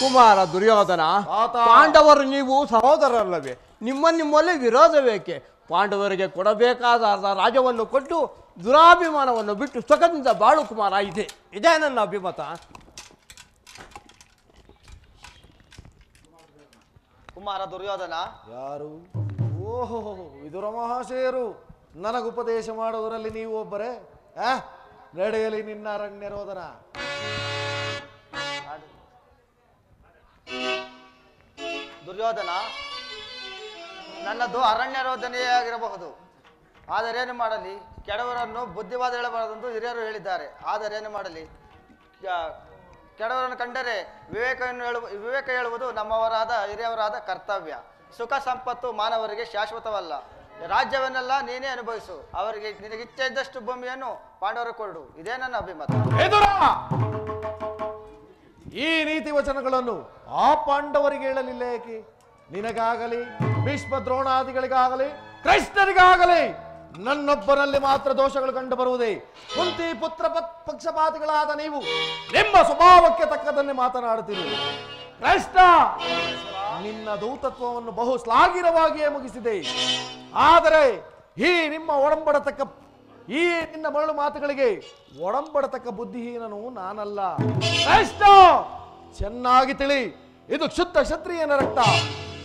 J: ಕುಮಾರ ದುರ್ಯೋಧನ. ಪಾಂಡವರು ನೀವು ಸಹೋದರರಲ್ಲವೇ ನಿಮ್ಮ ನಿಮ್ಮಲ್ಲಿ ವಿರೋಧವೇಕೆ? ಪಾಂಡವರಿಗೆ ಕೊಡಬೇಕಾದ ಅರ್ಧ ರಾಜ್ಯವನ್ನು ಕೊಟ್ಟು ದುರಾಭಿಮಾನವನ್ನು ಬಿಟ್ಟು ಸುಖದಿಂದ ಬಾಳು ಕುಮಾರ ಇದೆ. ಇದೇ ನನ್ನ ಅಭಿಮತ.
F: ಕುಮಾರ ದುರ್ಯೋಧನ?
B: ಯಾರು? ಓಹೋ ವಿದುರ ಮಹಾಶಯರು ನನಗುಪದೇಶ ಮಾಡುವುದರಲ್ಲಿ ನೀವು ಒಬ್ಬರೇ? ಆ? ನಡೆಯಲಿ ನಿನ್ನ ಅರಣ್ಯರೋಧನ.
F: ದುರ್ಯೋಧನ ನನ್ನದು ಅರಣ್ಯರೋಧನೆಯೇ ಆಗಿರಬಹುದು. ಆದರೇನು ಮಾಡಲಿ? ಕೆಡವರನ್ನು ಬುದ್ಧಿವಾದ ಹೇಳಬಾರದೆಂದು ಹಿರಿಯರು ಹೇಳಿದ್ದಾರೆ. ಆದರೇನು ಮಾಡಲಿ? ಕ- ಕೆಡವರನ್ನು ಕಂಡರೆ ವಿವೇಕವನ್ನು ಹೇಳುವ, ವಿವೇಕ ಹೇಳುವುದು ನಮ್ಮವರಾದ, ಹಿರಿಯವರಾದ ಕರ್ತವ್ಯ. ಸುಖ ಸಂಪತ್ತು ಮಾನವರಿಗೆ ಶಾಶ್ವತವಲ್ಲ. ರಾಜ್ಯವನ್ನೆಲ್ಲ ನೀನೇ ಅನುಭವಿಸು. ಅವರಿಗೆ ನಿನಗೆ ಇಚ್ಛೆ ಇದ್ದಷ್ಟು ಭೂಮಿಯನ್ನು ಪಾಂಡವರು ಕೊಡು. ಇದೇ ನನ್ನ ಅಭಿಮತ.
B: ಈ ನೀತಿ ವಚನಗಳನ್ನು ಆ ಪಾಂಡವರಿಗೆ ಹೇಳಲಿಲ್ಲ ಏಕೆ? ನಿನಗಾಗಲಿ, ಭೀಷ್ಮ ದ್ರೋಣಾದಿಗಳಿಗಾಗಲಿ, ಕೃಷ್ಣರಿಗಾಗಲಿ! ನನ್ನೊಬ್ಬನಲ್ಲಿ ಮಾತ್ರ ದೋಷಗಳು ಕಂಡು ಬರುವುದೇ? ಕುಂತಿ ಪುತ್ರ ಪಕ್ಷಪಾತಿಗಳಾದ ನೀವು. ನಿಮ್ಮ ಸ್ವಭಾವಕ್ಕೆ ತಕ್ಕದನ್ನೇ ಮಾತನಾಡುತ್ತೀರಿ. ಕೃಷ್ಣ, ನಿನ್ನ ದೂತತ್ವವನ್ನು ಬಹು ಶ್ಲಾಘಿರವಾಗಿಯೇ ಮುಗಿಸಿದೆ. ಆದರೆ ಈ ನಿಮ್ಮ ಒಡಂಬಡತಕ್ಕ, ಈ ನಿನ್ನ ಮರಳು ಮಾತುಗಳಿಗೆ ಒಡಂಬಡತಕ್ಕ ಬುದ್ಧಿಹೀನನು ನಾನಲ್ಲ. ಕೃಷ್ಣ, ಚೆನ್ನಾಗಿ ತಿಳಿ. ಇದು ಶುದ್ಧ ಕ್ಷತ್ರಿಯನ ರಕ್ತ.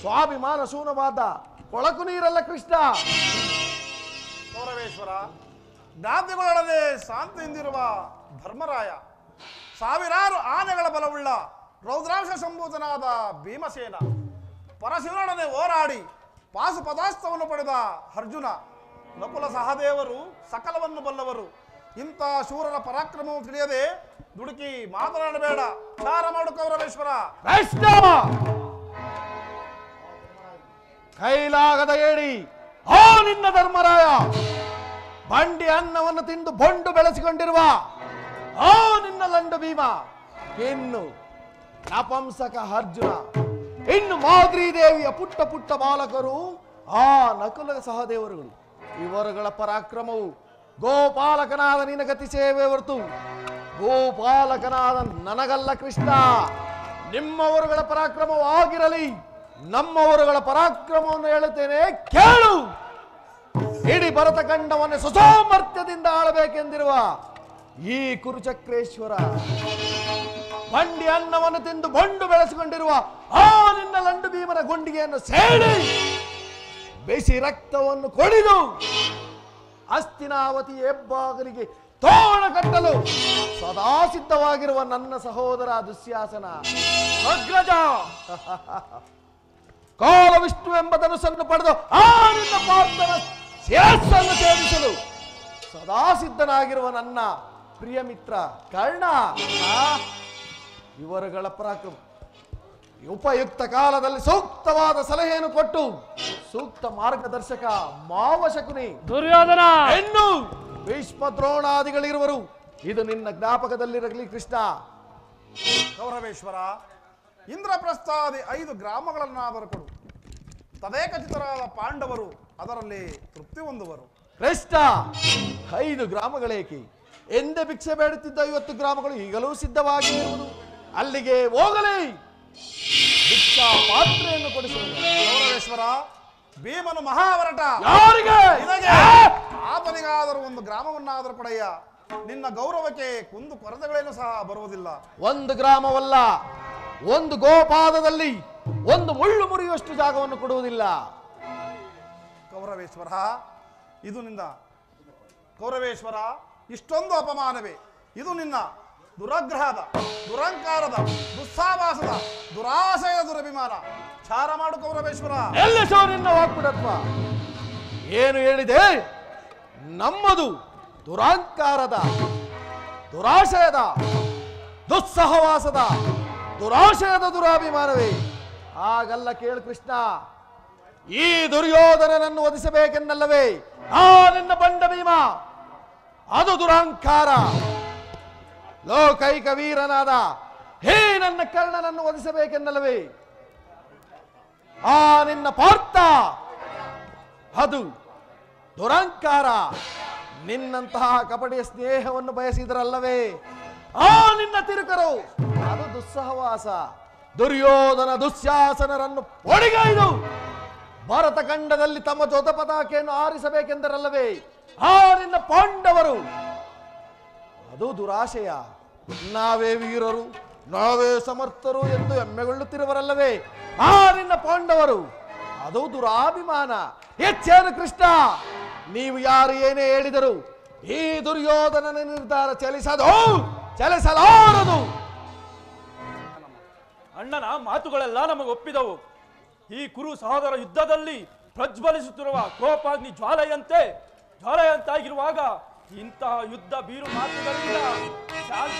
B: ಸ್ವಾಭಿಮಾನ ಶೂನವಾದ ಕೊಳಕು ನೀರಲ್ಲ ಕೃಷ್ಣ.
G: ಗೌರವೇಶ್ವರ ಗಾಂಧಿಗಳೊಡನೆ ಶಾಂತಿಯಿಂದಿರುವ ಧರ್ಮರಾಯ, ಸಾವಿರಾರು ಆನೆಗಳ ಬಲವುಳ್ಳ ರೌದ್ರಾಂಶ ಸಂಭೂತನಾದ ಭೀಮಸೇನ, ಪರಶಿವನೊಡನೆ ಹೋರಾಡಿ ಪಾಸುಪದಾಸ್ತವನ್ನು ಪಡೆದ ಅರ್ಜುನ, ನಕುಲ ಸಹದೇವರು ಸಕಲವನ್ನು ಬಲ್ಲವರು. ಇಂಥ ಶೂರರ ಪರಾಕ್ರಮವು ತಿಳಿಯದೆ ದುಡುಕಿ ಮಾತನಾಡಬೇಡ. ಚಾರ ಮಾಡು ಕೌರವೇಶ್ವರ.
B: ಕೈಲಾಗದ ಏಡಿ. ಆ ನಿನ್ನ ಧರ್ಮರಾಯ. ಬಂಡಿ ಅನ್ನವನ್ನು ತಿಂದು ಬೊಂಡು ಬೆಳೆಸಿಕೊಂಡಿರುವ ಆ ನಿನ್ನ ಲಂಡು ಭೀಮ. ಇನ್ನು ನಪಂಸಕ ಅರ್ಜುನ, ಇನ್ನು ಮಾದ್ರಿ ದೇವಿಯ ಪುಟ್ಟ ಪುಟ್ಟ ಬಾಲಕರು, ಆ ನಕುಲ ಸಹದೇವರುಗಳು ಇವರುಗಳ ಪರಾಕ್ರಮವು ಗೋಪಾಲಕನಾದ ನಿನ ಗತಿ ಸೇವೆ ಹೊರತು ಗೋಪಾಲಕನಾದ ನನಗಲ್ಲ ಕೃಷ್ಣ. ನಿಮ್ಮವರುಗಳ ಪರಾಕ್ರಮವು ಆಗಿರಲಿ. ನಮ್ಮವರುಗಳ ಪರಾಕ್ರಮವನ್ನು ಹೇಳುತ್ತೇನೆ, ಕೇಳು! ಇಡೀ ಭರತ ಖಂಡವನ್ನು ಸುಸಾಮರ್ಥ್ಯದಿಂದ ಆಳಬೇಕೆಂದಿರುವ ಈ ಕುರುಚಕ್ರೇಶ್ವರ, ಬಂಡಿ ಅನ್ನವನ್ನು ತಿಂದು ಬಂಡು ಬೆಳೆಸಿಕೊಂಡಿರುವ ಆ ನಿನ್ನ ಲಂಡು ಭೀಮನ ಗುಂಡಿಗೆಯನ್ನು ಸೇಡಿ, ಬಿಸಿ ರಕ್ತವನ್ನು ಕೊಡಿದು, ಅಸ್ತಿನಾವತಿ ಹೆಬ್ಬಾಗಲಿಗೆ ತೋಣ ಕಟ್ಟಲು ಸದಾ ಸಿದ್ಧವಾಗಿರುವ ನನ್ನ ಸಹೋದರ ದುಶ್ಯಾಸನ ಅಗ್ರಜ. ಕಾಲ ವಿಷ್ಣು ಎಂಬ ಧನಸ್ಸನ್ನು ಪಡೆದು ಆ ನಿನ್ನ ಪಾರ್ಥನ ಶಿರಸ್ಸನ್ನು ಸೇವಿಸಲು ಸದಾ ಸಿದ್ಧನಾಗಿರುವ ನನ್ನ ಪ್ರಿಯ ಮಿತ್ರ ಕರ್ಣ. ಆ, ಇವರುಗಳ ಪರಾಕ್ರಮ. ಉಪಯುಕ್ತ ಕಾಲದಲ್ಲಿ ಸೂಕ್ತವಾದ ಸಲಹೆಯನ್ನು ಕೊಟ್ಟು ಸೂಕ್ತ ಮಾರ್ಗದರ್ಶಕ ಮಾವ ಶಕುನಿ.
C: ದುರ್ಯೋಧನ!
B: ಹೆಣ್ಣು ಭೀಷ್ಮ ದ್ರೋಣಾದಿಗಳಿರುವರು ಇದು ನಿನ್ನ ಜ್ಞಾಪಕದಲ್ಲಿರಲಿ ಕೃಷ್ಣ.
G: ಗೌರವೇಶ್ವರ ಇಂದ್ರಪ್ರಸ್ಥಾದಿ ಐದು ಗ್ರಾಮಗಳನ್ನಾದರೂ ಕೊಡು. ತದೇಕಚಿತರಾದ ಪಾಂಡವರು ಅದರಲ್ಲಿ ತೃಪ್ತಿ ಹೊಂದುವರು.
B: ಕೃಷ್ಣ ಐದು ಗ್ರಾಮಗಳೇಕೆ? ಎಂದೇ ಭಿಕ್ಷೆ ಬೇಡುತ್ತಿದ್ದ ಐವತ್ತು ಗ್ರಾಮಗಳು ಈಗಲೂ ಸಿದ್ಧವಾಗಿ ಅಲ್ಲಿಗೆ ಹೋಗಲಿ! ಭಿಕ್ಷಾ ಪಾತ್ರೆಯನ್ನು
G: ಕೊಡಿಸುವರೇಶ್ವರ ಭೀಮನು ಮಹಾವರಟ. ಆತನಿಗಾದರೂ ಒಂದು ಗ್ರಾಮವನ್ನಾದರೂ ಪಡೆಯ. ನಿನ್ನ ಗೌರವಕ್ಕೆ ಕುಂದು ಕೊರತೆಗಳೇನು ಸಹ ಬರುವುದಿಲ್ಲ.
B: ಒಂದು ಗ್ರಾಮವಲ್ಲ ಒಂದು ಗೋಪಾದದಲ್ಲಿ ಒಂದು ಮುಳ್ಳು ಮುರಿಯುವಷ್ಟು ಜಾಗವನ್ನು ಕೊಡುವುದಿಲ್ಲ.
G: ಕೌರವೇಶ್ವರ ಇದು ನಿನ್ನ. ಕೌರವೇಶ್ವರ ಇಷ್ಟೊಂದು ಅಪಮಾನವೇ. ಇದು ನಿನ್ನ. ದುರಗ್ರಹದ ದುರಂಕಾರದ ದುಸ್ಸಾವಾಸದ ದುರಾಶಯ ದುರಭಿಮಾನ. ಚಾರ ಮಾಡು ಕೌರವೇಶ್ವರ.
B: ಎಲ್ಲಿ ನಿನ್ನ ವಾಕ್ಪುಡತ್ವ ಏನು ಹೇಳಿದೆ? ನಮ್ಮದು ದುರಾಂಕಾರದ ದುರಾಶಯದ ದುಸ್ಸಹವಾಸದ ದುರಾಶಯದ ದುರಾಭಿಮಾನವೇ. ಹಾಗಲ್ಲ ಕೇಳು ಕೃಷ್ಣ. ಈ ದುರ್ಯೋಧನನನ್ನು ವಧಿಸಬೇಕೆನ್ನಲ್ಲವೇ? ಆ ನಿನ್ನ ಬಂಡ ಭೀಮ. ಅದು ದುರಾಂಕಾರ ಲೋಕೈಕ ವೀರನಾದ ಹೇ ನನ್ನ ಕರ್ಣನನ್ನು ವಧಿಸಬೇಕೆನ್ನಲ್ಲವೇ? ಆ ನಿನ್ನ ಪಾರ್ಥ. ಅದು ದುರಾಂಕಾರ ನಿನ್ನಂತಹ ಕಪಟಿಯ ಸ್ನೇಹವನ್ನು ಬಯಸಿದರಲ್ಲವೇ? ಆ ನಿನ್ನ ತಿರುಕರು. ಅದು ದುಸ್ಸಹವಾಸ. ದುರ್ಯೋಧನ ದುಶ್ಯಾಸನರನ್ನು ಒಡಿಗೈದು. ಭಾರತ ಖಂಡದಲ್ಲಿ ತಮ್ಮ ಜೋತ ಪತಾಕೆಯನ್ನು ಆರಿಸಬೇಕೆಂದರಲ್ಲವೇ? ಆರಿನ ಪಾಂಡವರು. ಅದು ದುರಾಶಯ. ನಾವೇ ವೀರರು, ನಾವೇ ಸಮರ್ಥರು ಎಂದು ಹೆಮ್ಮೆಗೊಳ್ಳುತ್ತಿರುವರಲ್ಲವೇ? ಆರಿನ ಪಾಂಡವರು. ಅದು ದುರಾಭಿಮಾನ. ಹೆಚ್ಚೇನು ಕೃಷ್ಣ, ನೀವು ಯಾರು ಏನೇ ಹೇಳಿದರು ಈ ದುರ್ಯೋಧನನ ನಿರ್ಧಾರ ಚಲಿಸದು, ಚಲಿಸಲಾರದು.
C: ಅಣ್ಣನ ಮಾತುಗಳೆಲ್ಲ ನಮಗೆ ಒಪ್ಪಿದವು. ಈ ಕುರು ಸಹೋದರ ಯುದ್ಧದಲ್ಲಿ ಪ್ರಜ್ವಲಿಸುತ್ತಿರುವ ಕೋಪಾಗ್ನಿ ಜ್ವಾಲೆಯಂತೆ, ಜ್ವಾಲೆಯಂತಾಗಿರುವಾಗ ಇಂತಹ ಯುದ್ಧ ಬೀರು ಮಾತುಗಳಿಂದ ಶಾಂತ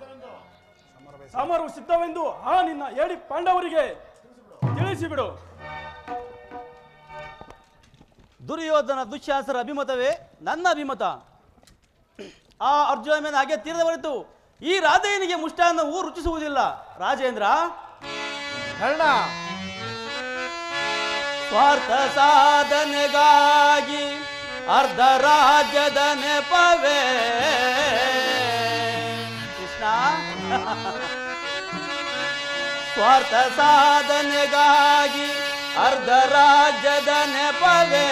C: ಸಮರವು ಸಿದ್ಧವೆಂದು ಆ ನಿನ್ನ ಹೇಳಿ ಪಾಂಡವರಿಗೆ ತಿಳಿಸಿಬಿಡು.
E: ದುರ್ಯೋಧನ ದುಶ್ಯಾಸರ ಅಭಿಮತವೇ ನನ್ನ ಅಭಿಮತ. ಆ ಅರ್ಜುನ ಮೇಲೆ ಹಾಗೆ ತೀರದ ಹೊರತು ಈ ರಾಧೆಯನಿಗೆ ಮುಷ್ಟಾನ್ನವು ರುಚಿಸುವುದಿಲ್ಲ. ರಾಜೇಂದ್ರ.
B: ಕರ್ಣ
E: ಸ್ವಾರ್ಥ ಸಾಧನೆಗಾಗಿ ಅರ್ಧ ರಾಜ್ಯದ ನೆಪವೇ. ಕೃಷ್ಣ. ಸ್ವಾರ್ಥ ಸಾಧನೆಗಾಗಿ ಅರ್ಧ ರಾಜ್ಯದ ನೆಪವೇ.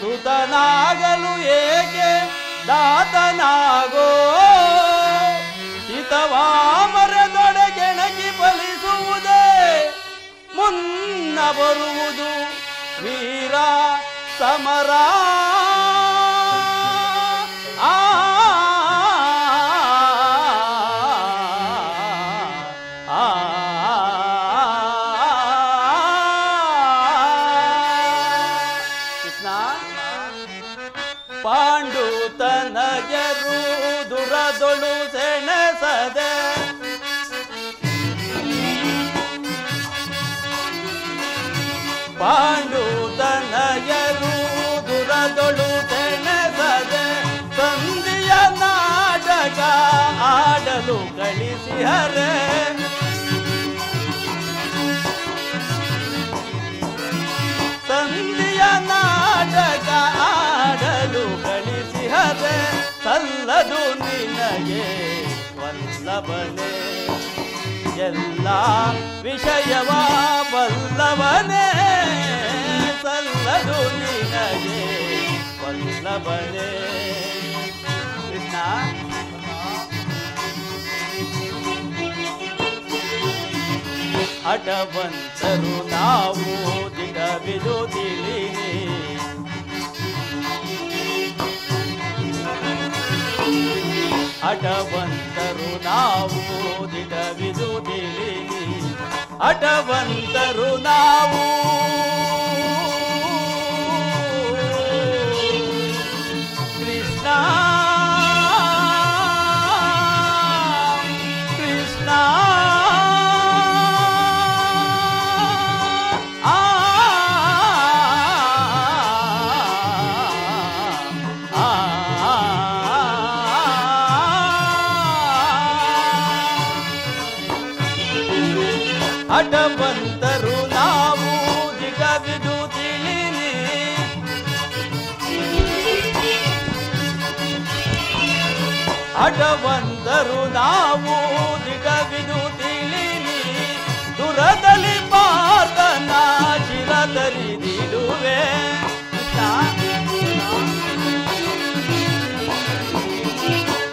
E: ಸುತನಾಗಲು ಏಕೆ ದಾತನಾಗೋ? ಹಿತವಾಮರದೊಡಗೆಣಗಿ ಫಲಿಸುವುದೇ. ಮುನ್ನ ಬರುವುದು ವೀರ ಸಮರ. ಸಲ್ಲದು ನಿನಗೆ ವಲ್ಲಭನೆ. ಎಲ್ಲ ವಿಷಯವ ವಲ್ಲವನೆ ಸಲ್ಲದು ನಿನಗೆ ವಲ್ಲಭನೇ. ಕೃಷ್ಣ ಹಠವಂತರು ನಾವು ದಿಟವಿದು ತಿಳಿನಿ. ಅಟವಂತರು ನಾವು ದಿಟವಿದು ತಿಳಿನಿ. ಅಟವಂತರು ನಾವು ಹಠವಂತರು ನಾವು ದಿಗವಿದು ತಿಳಿನಿ. ದುರದಲ್ಲಿ ಪಾತನ ಚಿರತರಿದಿಡುವೆ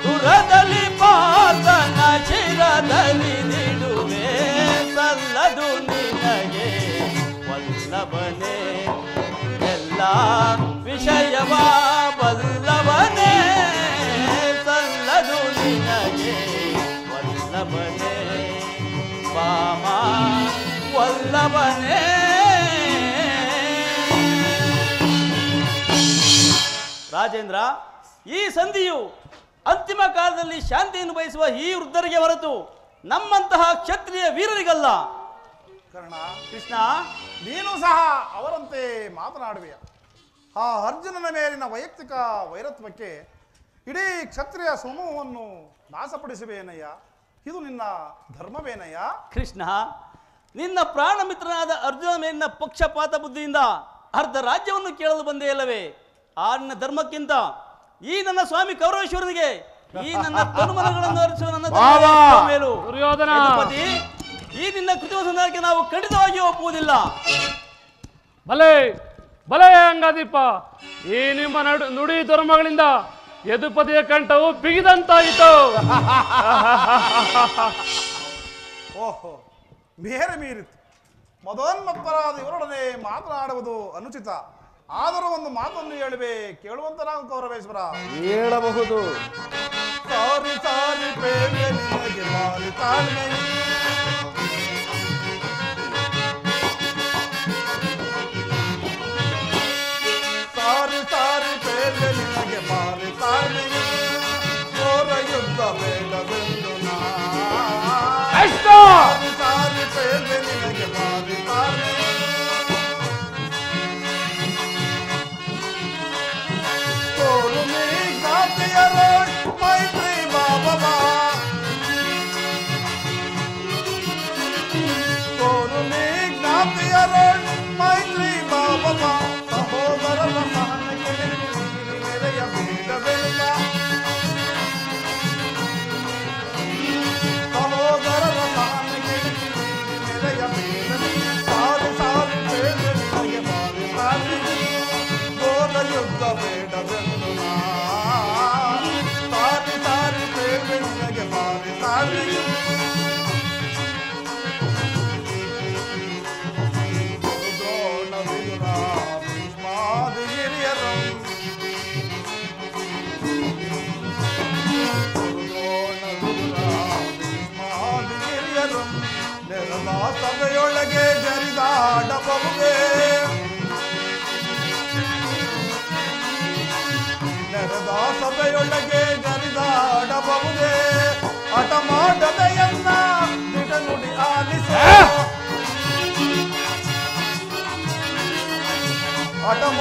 E: ದುರದಲ್ಲಿ ಪಾತನ ಚಿರದಲ್ಲಿ ನಿಲುವೆ ಸಲ್ಲದು ನಿನಗೆ ವಲ್ಲಭನೆ. ಎಲ್ಲ ವಿಷಯವ ರಾಜೇಂದ್ರ ಈ ಸಂಧಿಯು ಅಂತಿಮ ಕಾಲದಲ್ಲಿ ಶಾಂತಿಯನ್ನು ಬಯಸುವ ಈ ವೃದ್ಧರಿಗೆ ಹೊರತು ನಮ್ಮಂತಹ ಕ್ಷತ್ರಿಯ ವೀರರಿಗಲ್ಲ.
G: ಕರ್ಣ
E: ಕೃಷ್ಣ
G: ನೀನು ಸಹ ಅವರಂತೆ ಮಾತನಾಡುವೆಯ. ಆ ಅರ್ಜುನನ ಮೇಲಿನ ವೈಯಕ್ತಿಕ ವೈರತ್ವಕ್ಕೆ ಇಡೀ ಕ್ಷತ್ರಿಯ ಸಮೂಹವನ್ನು ನಾಶಪಡಿಸುವೇನಯ್ಯ. ಇದು ನಿನ್ನ ಧರ್ಮವೇನಯ್ಯ?
E: ಕೃಷ್ಣ ನಿನ್ನ ಪ್ರಾಣ ಮಿತ್ರನಾದ ಅರ್ಜುನ ಮೇಲಿನ ಪಕ್ಷಪಾತ ಬುದ್ಧಿಯಿಂದ ಅರ್ಧ ರಾಜ್ಯವನ್ನು ಕೇಳಲು ಬಂದೇ ಇಲ್ಲವೇ? ಆ ನಿನ್ನ ಧರ್ಮಕ್ಕಿಂತ ಈ ನನ್ನ ಸ್ವಾಮಿ ಕೌರವೇಶ್ವರನಿಗೆ ಈ ನನ್ನ ತನುಮನಗಳನ್ನು ಅರಿಸುವ ನನ್ನ ಮೇಲೂ! ಈ ನಿನ್ನ ಕೃತಿಮ ಸಂಧಾನಕ್ಕೆ ನಾವು ಖಂಡಿತವಾಗಿ ಒಪ್ಪುವುದಿಲ್ಲ.
C: ಭಲೈ ಭಲೇ ಅಂಗಾದೀಪ! ಈ ನಿಮ್ಮ ನಡು ನುಡಿ ಧರ್ಮಗಳಿಂದ ಯದುಪತಿಯ ಕಂಠವು ಬಿಗಿದಂತಾಯಿತು.
G: ಓಹೋ! ಬೇರೆ ಮೀರಿತು ಮದೋನ್ಮತ್ತರಾದ ಇವರೊಡನೆ ಮಾತನಾಡುವುದು ಅನುಚಿತ. ಆದರೂ ಒಂದು ಮಾತನ್ನು ಹೇಳುವೆ ಕೇಳುವಂತ ನಾವು ಕೌರವೇಶ್ವರ
B: ಹೇಳಬಹುದು.
G: ಸಾರಿ ಸಾರಿ ಬೇರೆ ನಿನಗೆ ಮಾರಿ ತಾಳ್ಮೆ. ಸಾರಿ ಬೇರೆ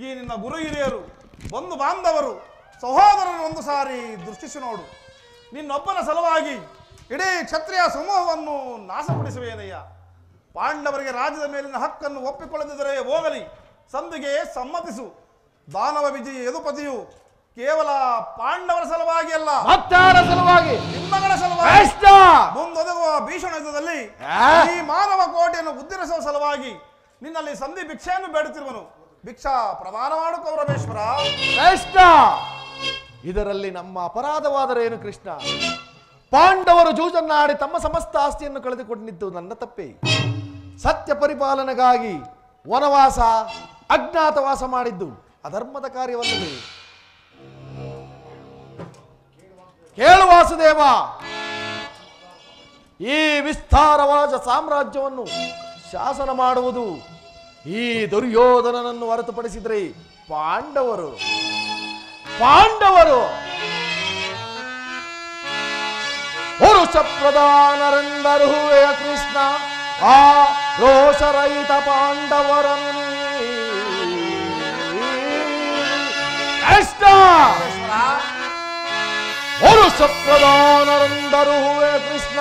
G: ಈ ನಿನ್ನ ಗುರು ಹಿರಿಯರು ಬಂಧು ಬಾಂಧವರು ಸಹೋದರರು ಒಂದು ಸಾರಿ ದೃಷ್ಟಿಸಿ ನೋಡು. ನಿನ್ನೊಬ್ಬನ ಸಲುವಾಗಿ ಇಡೀ ಕ್ಷತ್ರಿಯ ಸಮೂಹವನ್ನು ನಾಶಪಡಿಸುವೇನಯ್ಯ. ಪಾಂಡವರಿಗೆ ರಾಜ್ಯದ ಮೇಲಿನ ಹಕ್ಕನ್ನು ಒಪ್ಪಿಕೊಳ್ಳದಿದ್ದರೆ ಹೋಗಲಿ ಸಂಧಿಗೆ ಸಮ್ಮತಿಸು. ದಾನವ ವಿಜಯ ಯದುಪತಿಯು ಕೇವಲ ಪಾಂಡವರ ಸಲುವಾಗಿ ಅಲ್ಲ
B: ಮತ್ತಾರ ಸಲುವಾಗಿ.
G: ನಿಮ್ಮಗಳ ಸಲುವಾಗಿ. ಮುಂದೊದಗುವ ಭೀಷಣ ಯುದ್ಧದಲ್ಲಿ ಈ ಮಾನವ ಕೋಟೆಯನ್ನು ಉದ್ಧರಿಸುವ ಸಲುವಾಗಿ ನಿನ್ನಲ್ಲಿ ಸಂಧಿ ಭಿಕ್ಷೆಯನ್ನು ಬೇಡುತ್ತಿರುವನು. ಭಿಕ್ಷಾ ಪ್ರದಾನ ಮಾಡು ಕೌರವೇಶ್ವರ
B: ಶ್ರೇಷ್ಠ ಇದರಲ್ಲಿ ನಮ್ಮ ಅಪರಾಧವಾದರೇನು ಕೃಷ್ಣ? ಪಾಂಡವರು ಜೂಜನ್ನಾಡಿ ತಮ್ಮ ಸಮಸ್ತ ಆಸ್ತಿಯನ್ನು ಕಳೆದುಕೊಂಡಿದ್ದು ನನ್ನ ತಪ್ಪೇ. ಸತ್ಯ ಪರಿಪಾಲನೆಗಾಗಿ ವನವಾಸ, ಅಜ್ಞಾತವಾಸ ಮಾಡಿದ್ದು ಅಧರ್ಮದ ಕಾರ್ಯವಲ್ಲದೆ ಕೇಳು ವಾಸುದೇವ! ಈ ವಿಸ್ತಾರವಾದ ಸಾಮ್ರಾಜ್ಯವನ್ನು ಶಾಸನ ಮಾಡುವುದು ಈ ದುರ್ಯೋಧನನನ್ನು ಹೊರತುಪಡಿಸಿದ್ರೆ ಪಾಂಡವರು? ಪಾಂಡವರು? ಪುರುಷ ಪ್ರಧಾನರೆಂದರುವೆಯ ಕೃಷ್ಣ, ಆ ರೋಷರಹಿತ ಪಾಂಡವರನ್ನು ಕೃಷ್ಣ! ಪುರುಷ ಪ್ರಧಾನರೆಂದರುವೆಯ ಕೃಷ್ಣ,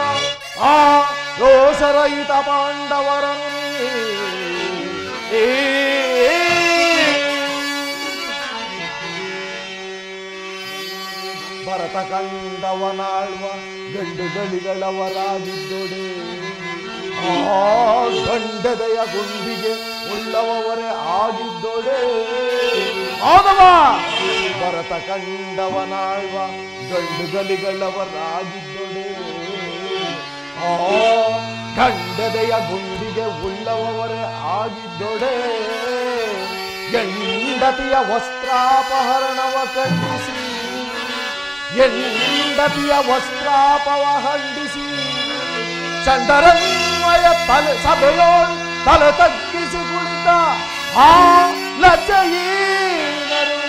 B: ಆ ರೋಷರಹಿತ ಪಾಂಡವರನ್ನು ಭರತ ಕಂಡವನಾಳುವ ಗಂಡು ಗಳಿಗಳವರಾಗಿದ್ದೊಡೆ. ಆ ಗಂಡದೆಯ ಗುಂಡಿಗೆ ಉಳ್ಳವರೇ ಆಗಿದ್ದೊಡೆ. ಆದವಾ! ಭರತ ಕಂಡವನಾಳ್ವ ಗಂಡುಗಳಿಗಳವರಾಗಿದ್ದೊಡೆ ಆ ಗಂಡದೆಯ ಗುಂಡಿಗೆ ಉಳ್ಳವರೇ ಆಗಿದ್ದೊಡೆ. ಎಂಡತಿಯ ವಸ್ತ್ರಾಪಹರಣವ ಖಂಡಿಸಿ. ಎಂಡತಿಯ ವಸ್ತ್ರಾಪವ ಖಂಡಿಸಿ ಚಂಡರನ್ವಯ ತಲೆ ಸಭೆಯೋಳ್ ತಲೆ ತಗ್ಗಿಸಿ ಕುಳಿತ ಆ ಲಜ್ಜಯೀನರು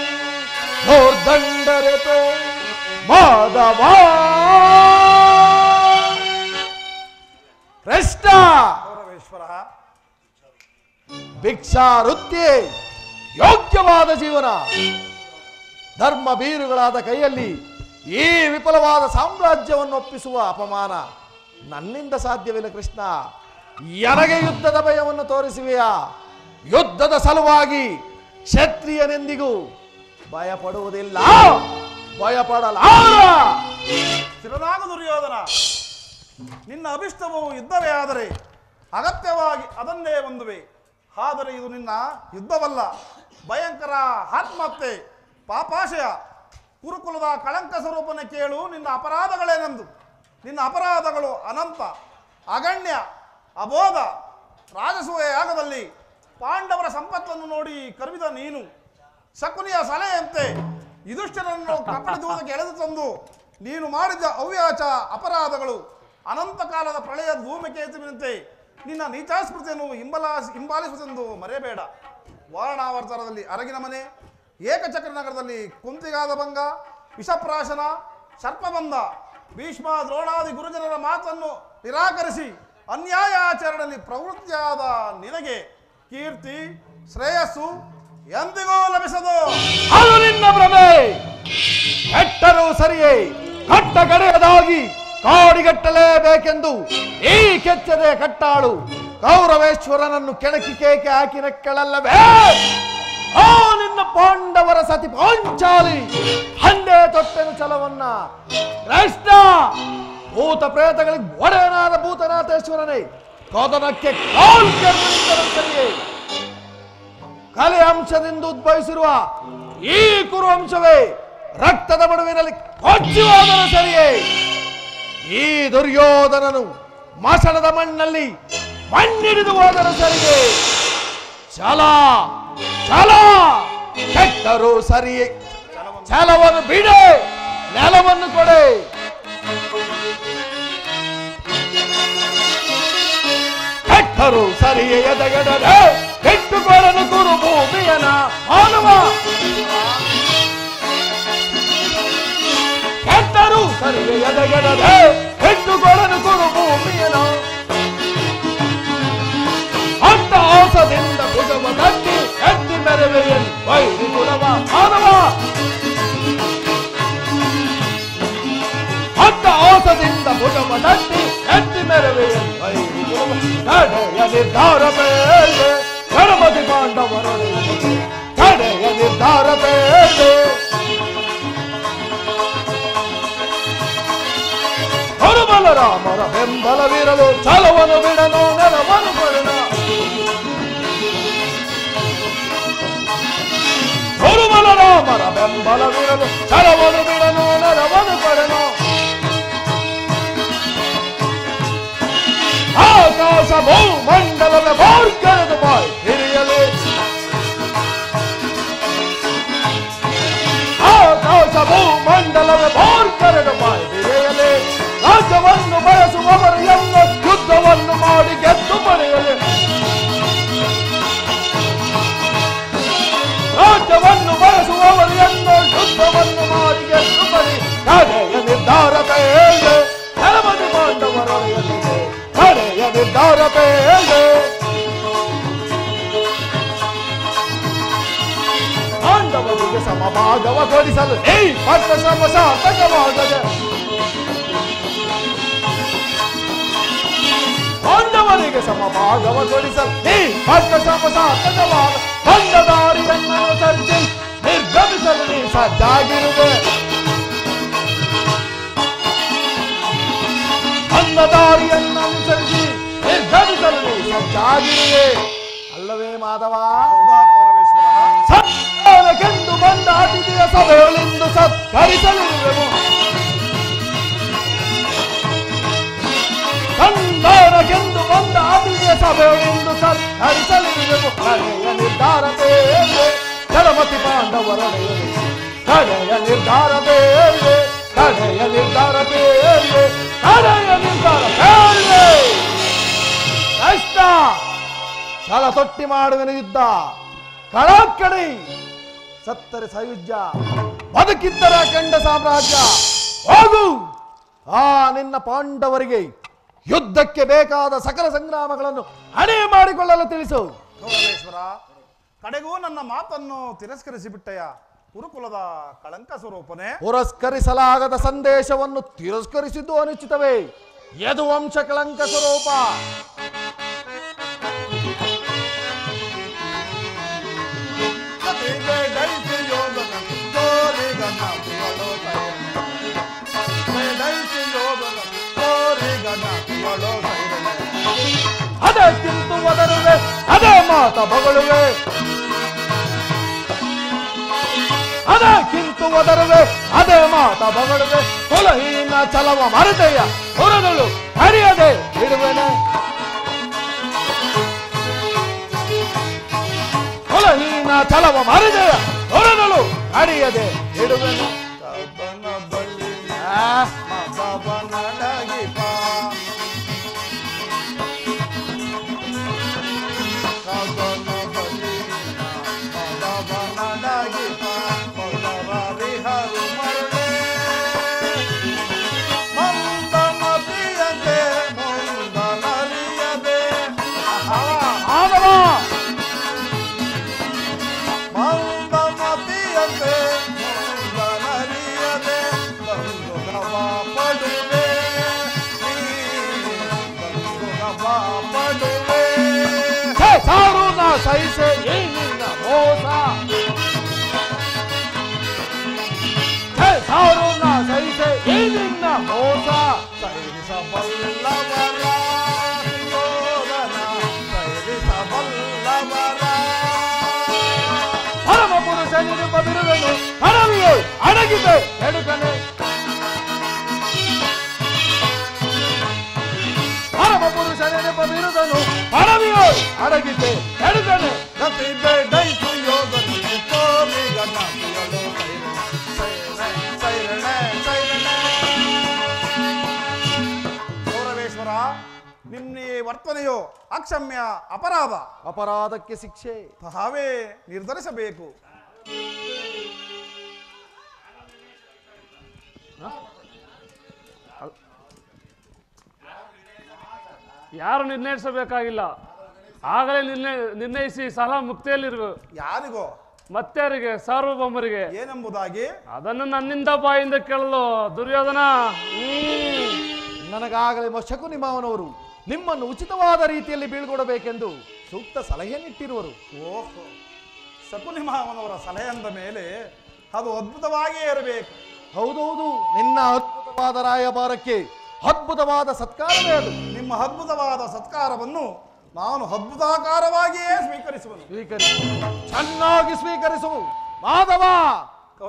B: ದೌರ್ದಂಡರೆತೆ ಮಾಧವ
G: ಗೌರವೇಶ್ವರ.
B: ಭಿಕ್ಷಾ ವೃತ್ತಿ ಯೋಗ್ಯವಾದ ಜೀವನ. ಧರ್ಮ ಬೀರುಗಳಾದ ಕೈಯಲ್ಲಿ ಈ ವಿಫಲವಾದ ಸಾಮ್ರಾಜ್ಯವನ್ನು ಒಪ್ಪಿಸುವ ಅಪಮಾನ ನನ್ನಿಂದ ಸಾಧ್ಯವಿಲ್ಲ ಕೃಷ್ಣ. ಎನಗೆ ಯುದ್ಧದ ಭಯವನ್ನು ತೋರಿಸುವೆಯಾ? ಯುದ್ಧದ ಸಲುವಾಗಿ ಕ್ಷತ್ರಿಯನೆಂದಿಗೂ ಭಯಪಡುವುದಿಲ್ಲ.
G: ಸ್ಥಿರನಾಗ ದುರ್ಯೋಧನ. ನಿನ್ನ ಅಭಿಷ್ಟವು ಯುದ್ಧವೇ ಆದರೆ ಅಗತ್ಯವಾಗಿ ಅದನ್ನೇ ಹೊಂದುವೆ. ಆದರೆ ಇದು ನಿನ್ನ ಯುದ್ಧವಲ್ಲ. ಭಯಂಕರ ಆತ್ಮಹತ್ಯೆ. ಪಾಪಾಶಯ. ಕುರುಕುಲದ ಕಳಂಕ ಸ್ವರೂಪನ ಕೇಳು. ನಿನ್ನ ಅಪರಾಧಗಳೇನೆಂದು ನಿನ್ನ ಅಪರಾಧಗಳು ಅನಂತ. ಅಗಣ್ಯ. ಅಬೋಧ. ರಾಜಸೂಯ ಯಾಗದಲ್ಲಿ ಪಾಂಡವರ ಸಂಪತ್ತನ್ನು ನೋಡಿ ಕರುವಿದ ನೀನು. ಶಕುನಿಯ ಸಲಹೆಯಂತೆ ಯುಧಿಷ್ಠಿರನ್ನು ಕಪಡಿಸುವುದಕ್ಕೆ ಎಳೆದು ತಂದು ನೀನು ಮಾಡಿದ ಅವ್ಯಾಚ ಅಪರಾಧಗಳು. ಅನಂತ ಕಾಲದ ಪ್ರಳಯ ಧೂಮಕೇತುವಿನಂತೆ ನಿನ್ನ ನೀಚಾಸ್ಮೃತಿಯನ್ನು ಹಿಂಬಲ ಹಿಂಬಾಲಿಸುವುದೆಂದು ಮರೆಯಬೇಡ. ವಾರಣಾವರ್ತಾರದಲ್ಲಿ ಅರಗಿನ ಮನೆ ಏಕಚಕ್ರ ನಗರದಲ್ಲಿ ಕುಂತಿಗಾದ ಭಂಗ, ವಿಷಪ್ರಾಶನ, ಸರ್ಪಬಂಧ, ಭೀಷ್ಮ, ದ್ರೋಣಾದಿ ಗುರುಜನರ ಮಾತನ್ನು ನಿರಾಕರಿಸಿ ಅನ್ಯಾಯ ಆಚರಣೆಯಲ್ಲಿ ಪ್ರವೃತ್ತಿಯಾದ ನಿನಗೆ ಕೀರ್ತಿ, ಶ್ರೇಯಸ್ಸು ಎಂದಿಗೂ ಲಭಿಸದು.
B: ಅದು ನಿನ್ನ ಭ್ರಮೆ. ಕೆಟ್ಟರೂ ಸರಿಯೇ. ಕಟ್ಟ ಕಡೆಯದಾಗಿ ಕಾಡಿಗಟ್ಟಲೇಬೇಕೆಂದು ಈ ಕೆಚ್ಚದೆ ಕಟ್ಟಾಳು. ಕೌರವೇಶ್ವರನನ್ನು ಕೆಣಕಿ ಕೇಕೆ ಹಾಕಿನ ಕೆಳಲ್ಲವೇ ಆ ನಿನ್ನ ಪಾಂಡವರ ಸತಿ ಪಾಂಚಾಲಿ ಹಂಡೆ ತೊಟ್ಟೆನ ಚಲವನ್ನ. ಕೃಷ್ಣ, ಭೂತ ಪ್ರೇತಗಳಿಗೆ ಒಡೆಯನಾದ ಭೂತನಾಥೇಶ್ವರನೇ ಕೋದನಕ್ಕೆ ಕಾಲ್ ಕಲೆ ಅಂಶದಿಂದ ಉದ್ಭವಿಸಿರುವ ಈ ಕುರುವಂಶವೇ ರಕ್ತದ ಬಡುವಿನಲ್ಲಿ ಕೊಚ್ಚುವಾದರೂ ಸರಿಯೇ. ಈ ದುರ್ಯೋಧನನು ಮಸಳದ ಮಣ್ಣಲ್ಲಿ ಮಣ್ಣಿಡಿದು ಹೋದರ ಸರಿಗೆ. ಛಲ ಛಲ ಕೆಟ್ಟರು ಸರಿಯೇ. ಛಲವನ್ನು ಬಿಡೆ, ನೆಲವನ್ನು ಕೊಡೆ ಕೆಟ್ಟರು ಸರಿಯೇ ಎದೆಗಡದೆ ಕೆಟ್ಟುಕೊಳ್ಳಲು ಗುರು ಭೂಮಿಯನ ಮಾನವ ಕೆಟ್ಟರು ಸರಿಯೇ ಎದೆಗಡದೆ ಕೆಟ್ಟುಕೊಳ್ಳಲು ಕುರು ಭೂಮಿಯನ ಅಟ್ಟ ಆಸದಿಂದ ಭುಜವ ತಟ್ಟಿ ಎತ್ತಿ ಮೆರವೆಯನ್ ವೈರಿ ಕುಲವ ಮಾನವ. ಅಟ್ಟ ಆಸದಿಂದ ಭುಜವ ತಟ್ಟಿ ಎತ್ತಿ ಮೆರವೆಯನ್ ವೈರಿ ಕುಲವ ನಡೆಯ ನಿರ್ಧಾರ ಬೇಳೆ ಗಣಪತಿ ಪಾಂಡವರೊಡನೆ ನಡೆಯ ನಿರ್ಧಾರ ಬೇಳೆ ರಾಮರ ಬೆಂಬಲವಿರಲು ಛಲವನ್ನು ಬಿಡನು ನೆಲವನ್ನು ಕೊಡನ ಹನುಮಲ ರಾಮರ ಬೆಂಬಲವಿರಲು ಛಲವನ್ನು ಬಿಡನು ನೆಲವನ್ನು ಕೊಡನು ಆಕಾಶ ಭೂಮಂಡಲದ ಭಾಗ್ಯದ ಬಾಯ್ ಹಿರಿಯಲು ಆಕಾಶ ಭೂಮಂಡಲದ ಭಾಗ್ಯದ ಬಾಯ್ ಹಿರಿಯಲೆ ರಾಜ್ಯವನ್ನು ಬಯಸುವವರು ಎಲ್ಲ ಯುದ್ಧವನ್ನು ಮಾಡಿ ಗೆದ್ದು ಪಡೆಯಲಿ ರಾಜ್ಯವನ್ನು ಬಯಸುವವರು ಎಲ್ಲ ಯುದ್ಧವನ್ನು ಮಾಡಿ ಗೆದ್ದು ಪಡಿ ಕಡೆಯ ನಿರ್ಧಾರ ಬೇಳೆ ನೆಲಮದಿ ಪಾಂಡವರೊಡೆಯಲಿದೆ ಕಡೆಯ ನಿರ್ಧಾರ ಬೇಳೆ ಪಾಂಡವರಿಗೆ ಸಮಭಾಗವ ಕೊಡಿಸಲು ಈ ಪಟ್ಟ ಶ್ರಮ ಸಾರ್ಥಕವಾಗದೆ ಅನ್ನವರಿಗೆ ಸಮಭಾಗವ ತೊಡಿಸ ನೀ ಭಕ್ತ ಸಮಸ ಅನ್ನದವಾಗ ಬಂದ ದಾರಿಯನ್ನು ಸರ್ಜಿ ನಿರ್ಗಮಿಸಲು ನೀ ಸಜ್ಜಾಗಿರುವೆ. ಅನ್ನ ದಾರಿಯನ್ನು ಅನುಸರಿಸಿ ನಿರ್ಗಮಿಸಲು ನೀ ಸಜ್ಜಾಗಿರುವೆ. ಅಲ್ಲವೇ ಮಾಧವ? ಸತ್ಯಾನಕ್ಕೆಂದು ಬಂದ ಅತಿಥಿಯ ಸಭೆಗಳಿಂದು ಸತ್ಕರಿಸಲಿರುವೆನು ಸಂತಾನಕ್ಕೆಂದು ಬಂದ ಅತಿಥಿಯ ಸಭೆಗಳಿಂದ ಸತ್ಕರಿಸಲಿರುವೆವು ಕಡೆಯ ನಿರ್ಧಾರ ಬೇರೆ ಜಲಮತಿ ಪಾಂಡವರ ಕಡೆಯ ನಿರ್ಧಾರ ಬೇರೆ ಕಡೆಯ ನಿರ್ಧಾರ ಬೇರೆ ಕಡೆಯ ನಿರ್ಧಾರ ಬೇರೆ. ಕಷ್ಟ ಛಲ ತೊಟ್ಟಿ ಮಾಡುವಿನ ಯುದ್ಧ. ಕಳಕಡಿ ಸತ್ತರೆ ಸಯುಜ್ಯ. ಬದುಕಿದ್ದರ ಕಂಡ ಸಾಮ್ರಾಜ್ಯ. ಹೋಗು, ಆ ನಿನ್ನ ಪಾಂಡವರಿಗೆ ಯುದ್ಧಕ್ಕೆ ಬೇಕಾದ ಸಕಲ ಸಂಗ್ರಾಮಗಳನ್ನು ಹಣೆ ಮಾಡಿಕೊಳ್ಳಲು ತಿಳಿಸು.
G: ಗೌರವೇಶ್ವರ ಕಡೆಗೂ ನನ್ನ ಮಾತನ್ನು ತಿರಸ್ಕರಿಸಿ ಬಿಟ್ಟಯ್ಯ ಕುರುಕುಲದ ಕಳಂಕ ಸ್ವರೂಪನೆ.
B: ಪುರಸ್ಕರಿಸಲಾಗದ ಸಂದೇಶವನ್ನು ತಿರಸ್ಕರಿಸಿದ್ದು ಅನುಚಿತವೇ ಯದುವಂಶ ಕಳಂಕ ಸ್ವರೂಪ. ಮಾತ ಬಗಳುವೆ ಅದೇ ಕಿಂತು ಒದರುವೆ ಅದೇ ಮಾತ ಬಗಳುವೆ ಕುಲಹೀನ ಚಲವ ಮರತೆಯ ಹೊರದಳು ಹರಿಯದೆ ಬಿಡುವೆನೆ. ಕುಲಹೀನ ಚಲವ ಮರದೆಯ ಹೊರದಳು ಹರಿಯದೆ ಬಿಡುವೆನೆ. ಬಳ್ಳಿ ಅಡಗಿದೆ ಎಡುಕನೆ ಪರಮ ಪುರುಷ ನಿರುಪ ಬಿರುದನು ಹಣವಿಯು ಅಡಗಿದೆ ಎಡುಕನೆ
G: ಗೌರವೇಶ್ವರ ನಿಮ್ಮ ಈ ವರ್ತನೆಯು ಅಕ್ಷಮ್ಯ ಅಪರಾಧ
B: ಅಪರಾಧಕ್ಕೆ ಶಿಕ್ಷೆ
G: ತಾವೇ ನಿರ್ಧರಿಸಬೇಕು
C: ಯಾರು ನಿರ್ಣಯಿಸಬೇಕಾಗಿಲ್ಲ? ಆಗಲೇ ನಿರ್ಣಯ ನಿರ್ಣಯಿಸಿ ಸಲಹಾ ಮುಕ್ತಿಯಲ್ಲಿರುವ
G: ಯಾರಿಗೋ?
C: ಮತ್ತಾರಿಗೆ ಸಾರ್ವಭೌಮರಿಗೆ?
G: ಏನೆಂಬುದಾಗಿ?
C: ಅದನ್ನು ನನ್ನಿಂದ ಬಾಯಿಂದ ಕೇಳಲು ದುರ್ಯೋಧನ.
B: ನನಗಾಗಲೇ ಶಕುನಿಮಾವನವರು ಶಕುನಿ ಮಾವನವರು ನಿಮ್ಮನ್ನು ಉಚಿತವಾದ ರೀತಿಯಲ್ಲಿ ಬೀಳ್ಕೊಡಬೇಕೆಂದು ಸೂಕ್ತ ಸಲಹೆಯನ್ನಿಟ್ಟಿರುವರು.
G: ಓಹೋ. ಶಕುನಿ ಮಾವನವರ ಸಲಹೆ ಅಂದ ಮೇಲೆ ಅದು ಅದ್ಭುತವಾಗಿಯೇ ಇರಬೇಕು.
B: ಹೌದೌದು ನಿನ್ನ ಅದ್ಭುತವಾದ ರಾಯಭಾರಕ್ಕೆ ಅದ್ಭುತವಾದ ಸತ್ಕಾರವೇ ಅದು.
G: ನಿಮ್ಮ ಅದ್ಭುತವಾದ ಸತ್ಕಾರವನ್ನು ನಾನು ಅದ್ಭುತಾಕಾರವಾಗಿಯೇ ಸ್ವೀಕರಿಸುವನು.
B: ಸ್ವೀಕರಿಸು. ಚೆನ್ನಾಗಿ ಸ್ವೀಕರಿಸು. ಮಾಧವ.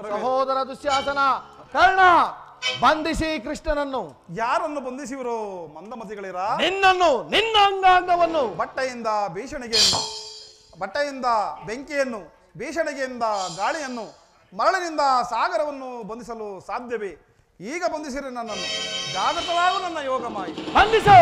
B: ಸಹೋದರ ದುಶ್ಯಾಸನ ಕರ್ಣ ಬಂಧಿಸಿ ಕೃಷ್ಣನನ್ನು.
G: ಯಾರನ್ನು ಬಂಧಿಸಿವರು ಮಂದಮತಿಗಳಿರ?
B: ನಿನ್ನನ್ನು ನಿನ್ನ ಅಂಗಾಂಗವನ್ನು.
G: ಬಟ್ಟೆಯಿಂದ ಭೀಷಣಿಗೆಯನ್ನು ಬಟ್ಟೆಯಿಂದ ಬೆಂಕಿಯನ್ನು ಭೀಷಣಿಗೆಯಿಂದ ಗಾಳಿಯನ್ನು ಮರಳಿನಿಂದ ಸಾಗರವನ್ನು ಬಂಧಿಸಲು ಸಾಧ್ಯವೇ? ಈಗ ಬಂಧಿಸಿರಿ ನನ್ನನ್ನು. ಜಾಗೃತವಾಗು ನನ್ನ ಯೋಗ ಮಾಯಿ
B: ಬಂಧಿಸು